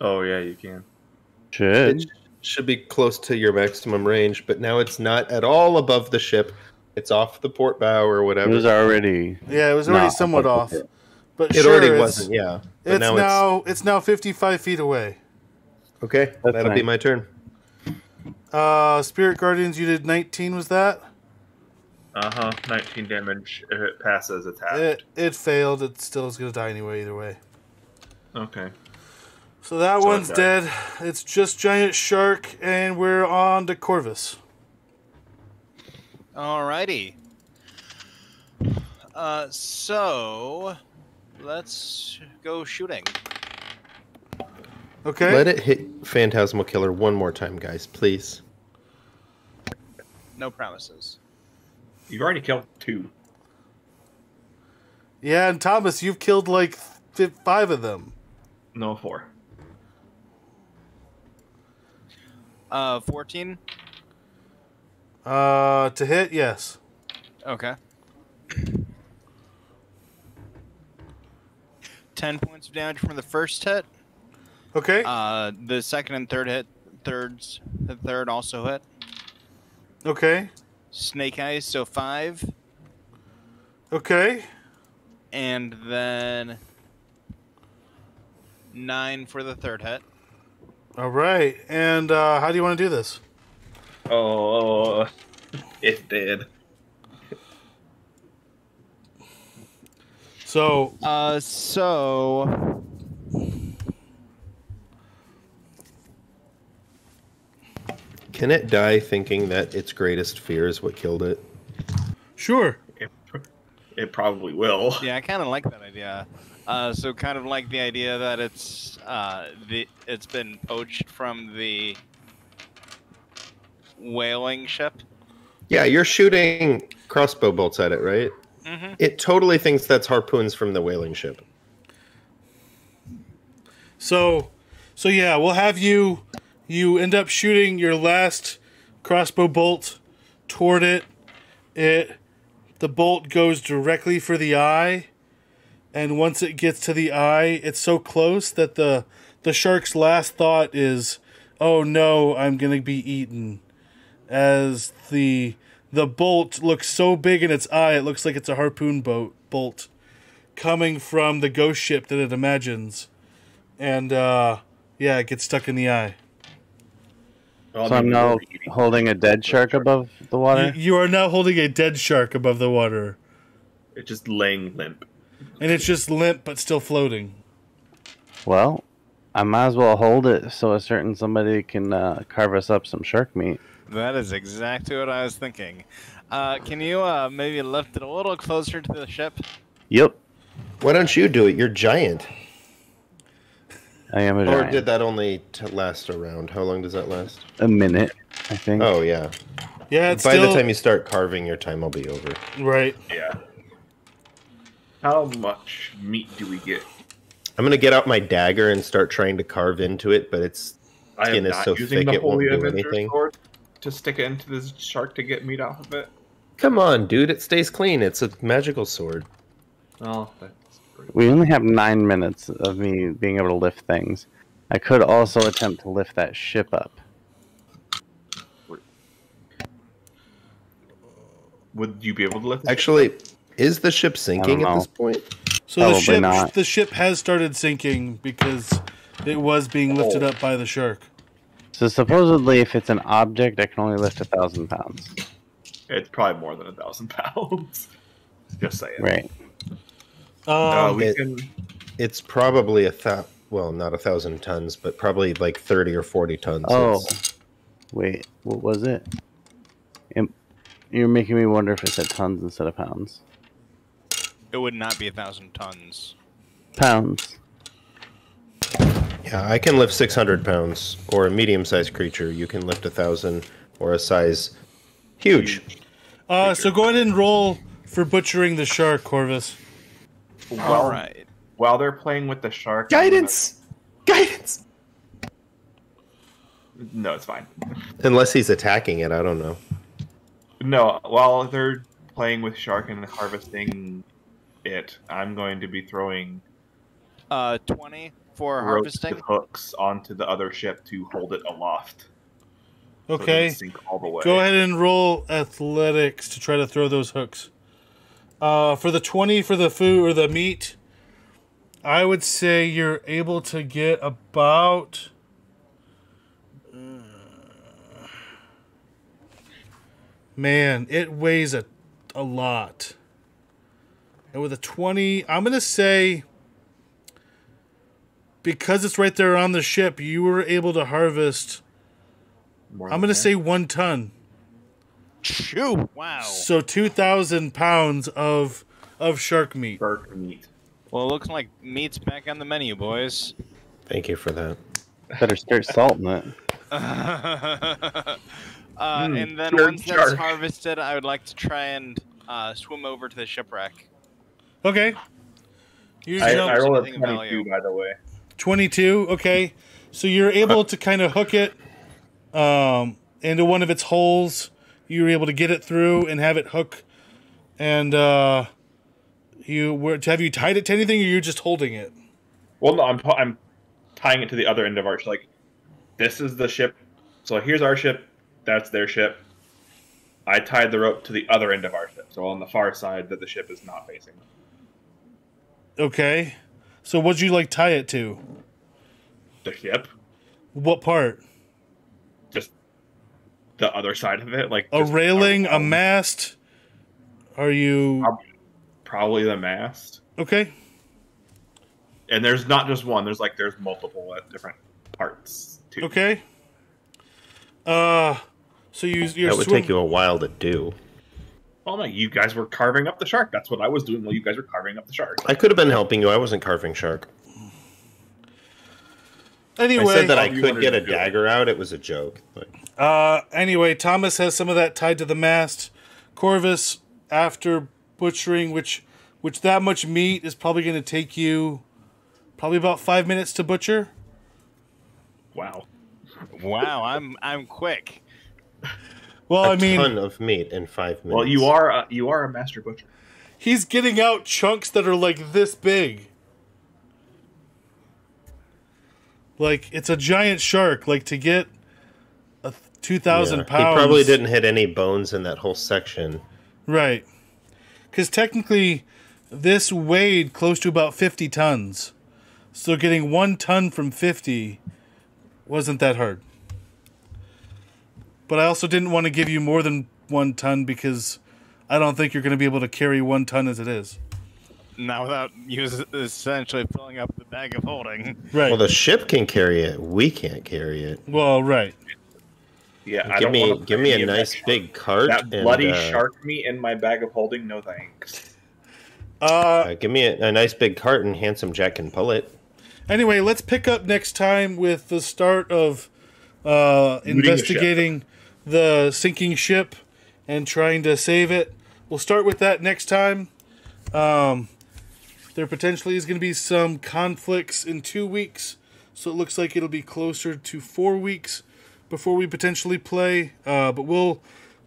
Oh yeah, you can. Should. It should be close to your maximum range, but now it's not at all above the ship. It's off the port bow or whatever. It was already. Yeah, it was already Not somewhat above off. the. But it sure, already wasn't, yeah. But It's now, now, it's now 55 feet away. okay. That's That'll be my turn. Uh, spirit guardians, you did 19. Was that? Uh huh. 19 damage. If it passes, it's half. It it failed. It still is gonna die anyway. Either way. Okay. So that So one's it dead. It's just giant shark, and we're on to Corvus. Alrighty. Uh, so let's go shooting. Okay. Let it hit Phantasmal Killer one more time, guys, please. No promises. You've already killed two. Yeah, and Thomas, you've killed like fi- five of them. No, four. Uh, 14. Uh, to hit, yes. Okay. 10 points of damage from the first hit. Okay. Uh, the second and third hit, thirds, the third also hit. okay. Snake eyes, so five, Okay. and then nine for the third hit. All right. And uh, how do you want to do this? Oh, it did. So Uh, so Can it die thinking that its greatest fear is what killed it? sure. It, it probably will. yeah, I kind of like that idea. Uh, so kind of like the idea that it's uh, the it's been poached from the whaling ship. Yeah, you're shooting crossbow bolts at it, right? Mm-hmm. It totally thinks that's harpoons from the whaling ship. So, so yeah, we'll have you. You end up shooting your last crossbow bolt toward it. It, the bolt goes directly for the eye, and once it gets to the eye, it's so close that the the shark's last thought is, "Oh no, I'm gonna be eaten." As the the bolt looks so big in its eye, it looks like it's a harpoon boat bolt coming from the ghost ship that it imagines. And uh, yeah, it gets stuck in the eye. Well, So I'm now eating. holding a dead shark above the water. You, you are now holding a dead shark above the water, It's just laying limp. and it's just limp but still floating. Well, I might as well hold it so a certain somebody can uh, carve us up some shark meat. That is exactly what I was thinking. Uh, can you uh, maybe lift it a little closer to the ship? Yep, Why don't you do it? You're giant. I am a Or did that only t- last a round? How long does that last? a minute, I think. Oh yeah. Yeah, it's By still the time you start carving, your time will be over. right. Yeah. How much meat do we get? I'm gonna get out my dagger and start trying to carve into it, but it's Skin is so thick it won't Holy do anything. sword to stick it into this shark to get meat off of it. come on, dude. It stays clean. It's a magical sword. Oh, that's great. We only have nine minutes of me being able to lift things. I could also attempt to lift that ship up. Would you be able to lift? it? Actually, is the ship sinking at this point? So the ship not. the ship has started sinking because it was being lifted oh. up by the shark. So supposedly, if it's an object, I can only lift a thousand pounds. it's probably more than a thousand pounds. Just saying. Right. Uh, Um, we it- can. It's probably a thou. Well, not a thousand tons, but probably like thirty or forty tons. Oh, It's- wait. What was it? Im- You're making me wonder if it said tons instead of pounds. It would not be a thousand tons. Pounds. yeah, I can lift six hundred pounds, or a medium-sized creature. You can lift a thousand, or a size huge. uh, so go ahead and roll for butchering the shark, Corvus. While, All right. while they're playing with the shark. Guidance, guidance. No, it's fine. Unless he's attacking it, I don't know. No, while they're playing with shark and harvesting it, I'm going to be throwing Uh, 20 for ropes harvesting. with hooks onto the other ship to hold it aloft. so Okay. sink all the way. Go ahead and roll athletics to try to throw those hooks. Uh, for the 20 for the food or the meat, I would say you're able to get about. uh, Man, it weighs a, a lot. And with a 20, I'm going to say. Because it's right there on the ship, you were able to harvest. I'm going to say one ton. Shoo! Wow. So two thousand pounds of of shark meat. shark meat. Well, it looks like meat's back on the menu, boys. Thank you for that. Better start salting it. uh, Hmm, and then sure, once that's harvested, I would like to try and uh, swim over to the shipwreck. Okay. You I, jump I rolled a 22, value. by the way. twenty-two. Okay, so you're able to kind of hook it um, into one of its holes. You were able to get it through and have it hook. And uh, you were have you tied it to anything, or you're just holding it? Well, no, I'm I'm tying it to the other end of our ship. like. This is the ship. So here's our ship. That's their ship. I tied the rope to the other end of our ship, so on the far side that the ship is not facing. Okay. So what'd you like tie it to? The ship, What part? Just the other side of it, like A railing, a around- mast? Are you probably the mast. okay? And there's not just one. There's like there's multiple at different parts too. Okay. Uh, so you you're that would swim- take you a while to do. Well, no, you guys were carving up the shark. That's what I was doing while you guys were carving up the shark. I could have been helping you. I wasn't carving shark. Anyway, I said that I could wanted get a to do it. dagger out. It was a joke. But Uh, anyway, Thomas has some of that tied to the mast. Corvus, after butchering, which which that much meat is probably going to take you probably about five minutes to butcher. Wow. Wow, I'm I'm quick. Well, a I mean, a ton of meat in five minutes. Well, you are a, you are a master butcher. he's getting out chunks that are like this big. Like it's a giant shark. Like to get a two thousand Yeah, pounds. He probably didn't hit any bones in that whole section. Right. Because technically, this weighed close to about 50 tons. So getting one ton from 50 wasn't that hard. But I also didn't want to give you more than one ton because I don't think you're going to be able to carry one ton as it is. Not without you essentially filling up the bag of holding. Right. Well, the ship can carry it. We can't carry it. well, right. Yeah, I give don't me, wanna give me a of that nice big cart. That and, bloody uh, shark meat in my bag of holding. No thanks. Uh, uh, give me a, a nice big cart, and handsome Jack can pull it. Anyway, let's pick up next time with the start of uh, Looting the investigating the, sinking ship and trying to save it. We'll start with that next time. Um, there potentially is going to be some conflicts in two weeks, so it looks like it'll be closer to four weeks before we potentially play. Uh, but we'll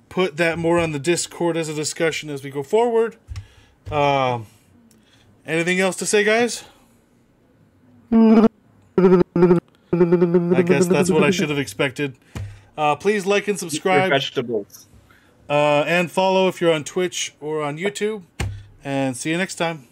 put that more on the Discord as a discussion as we go forward. Um, anything else to say, guys? I guess that's what I should have expected. Uh, please like and subscribe vegetables. uh, and follow if you're on Twitch or on YouTube. And see you next time.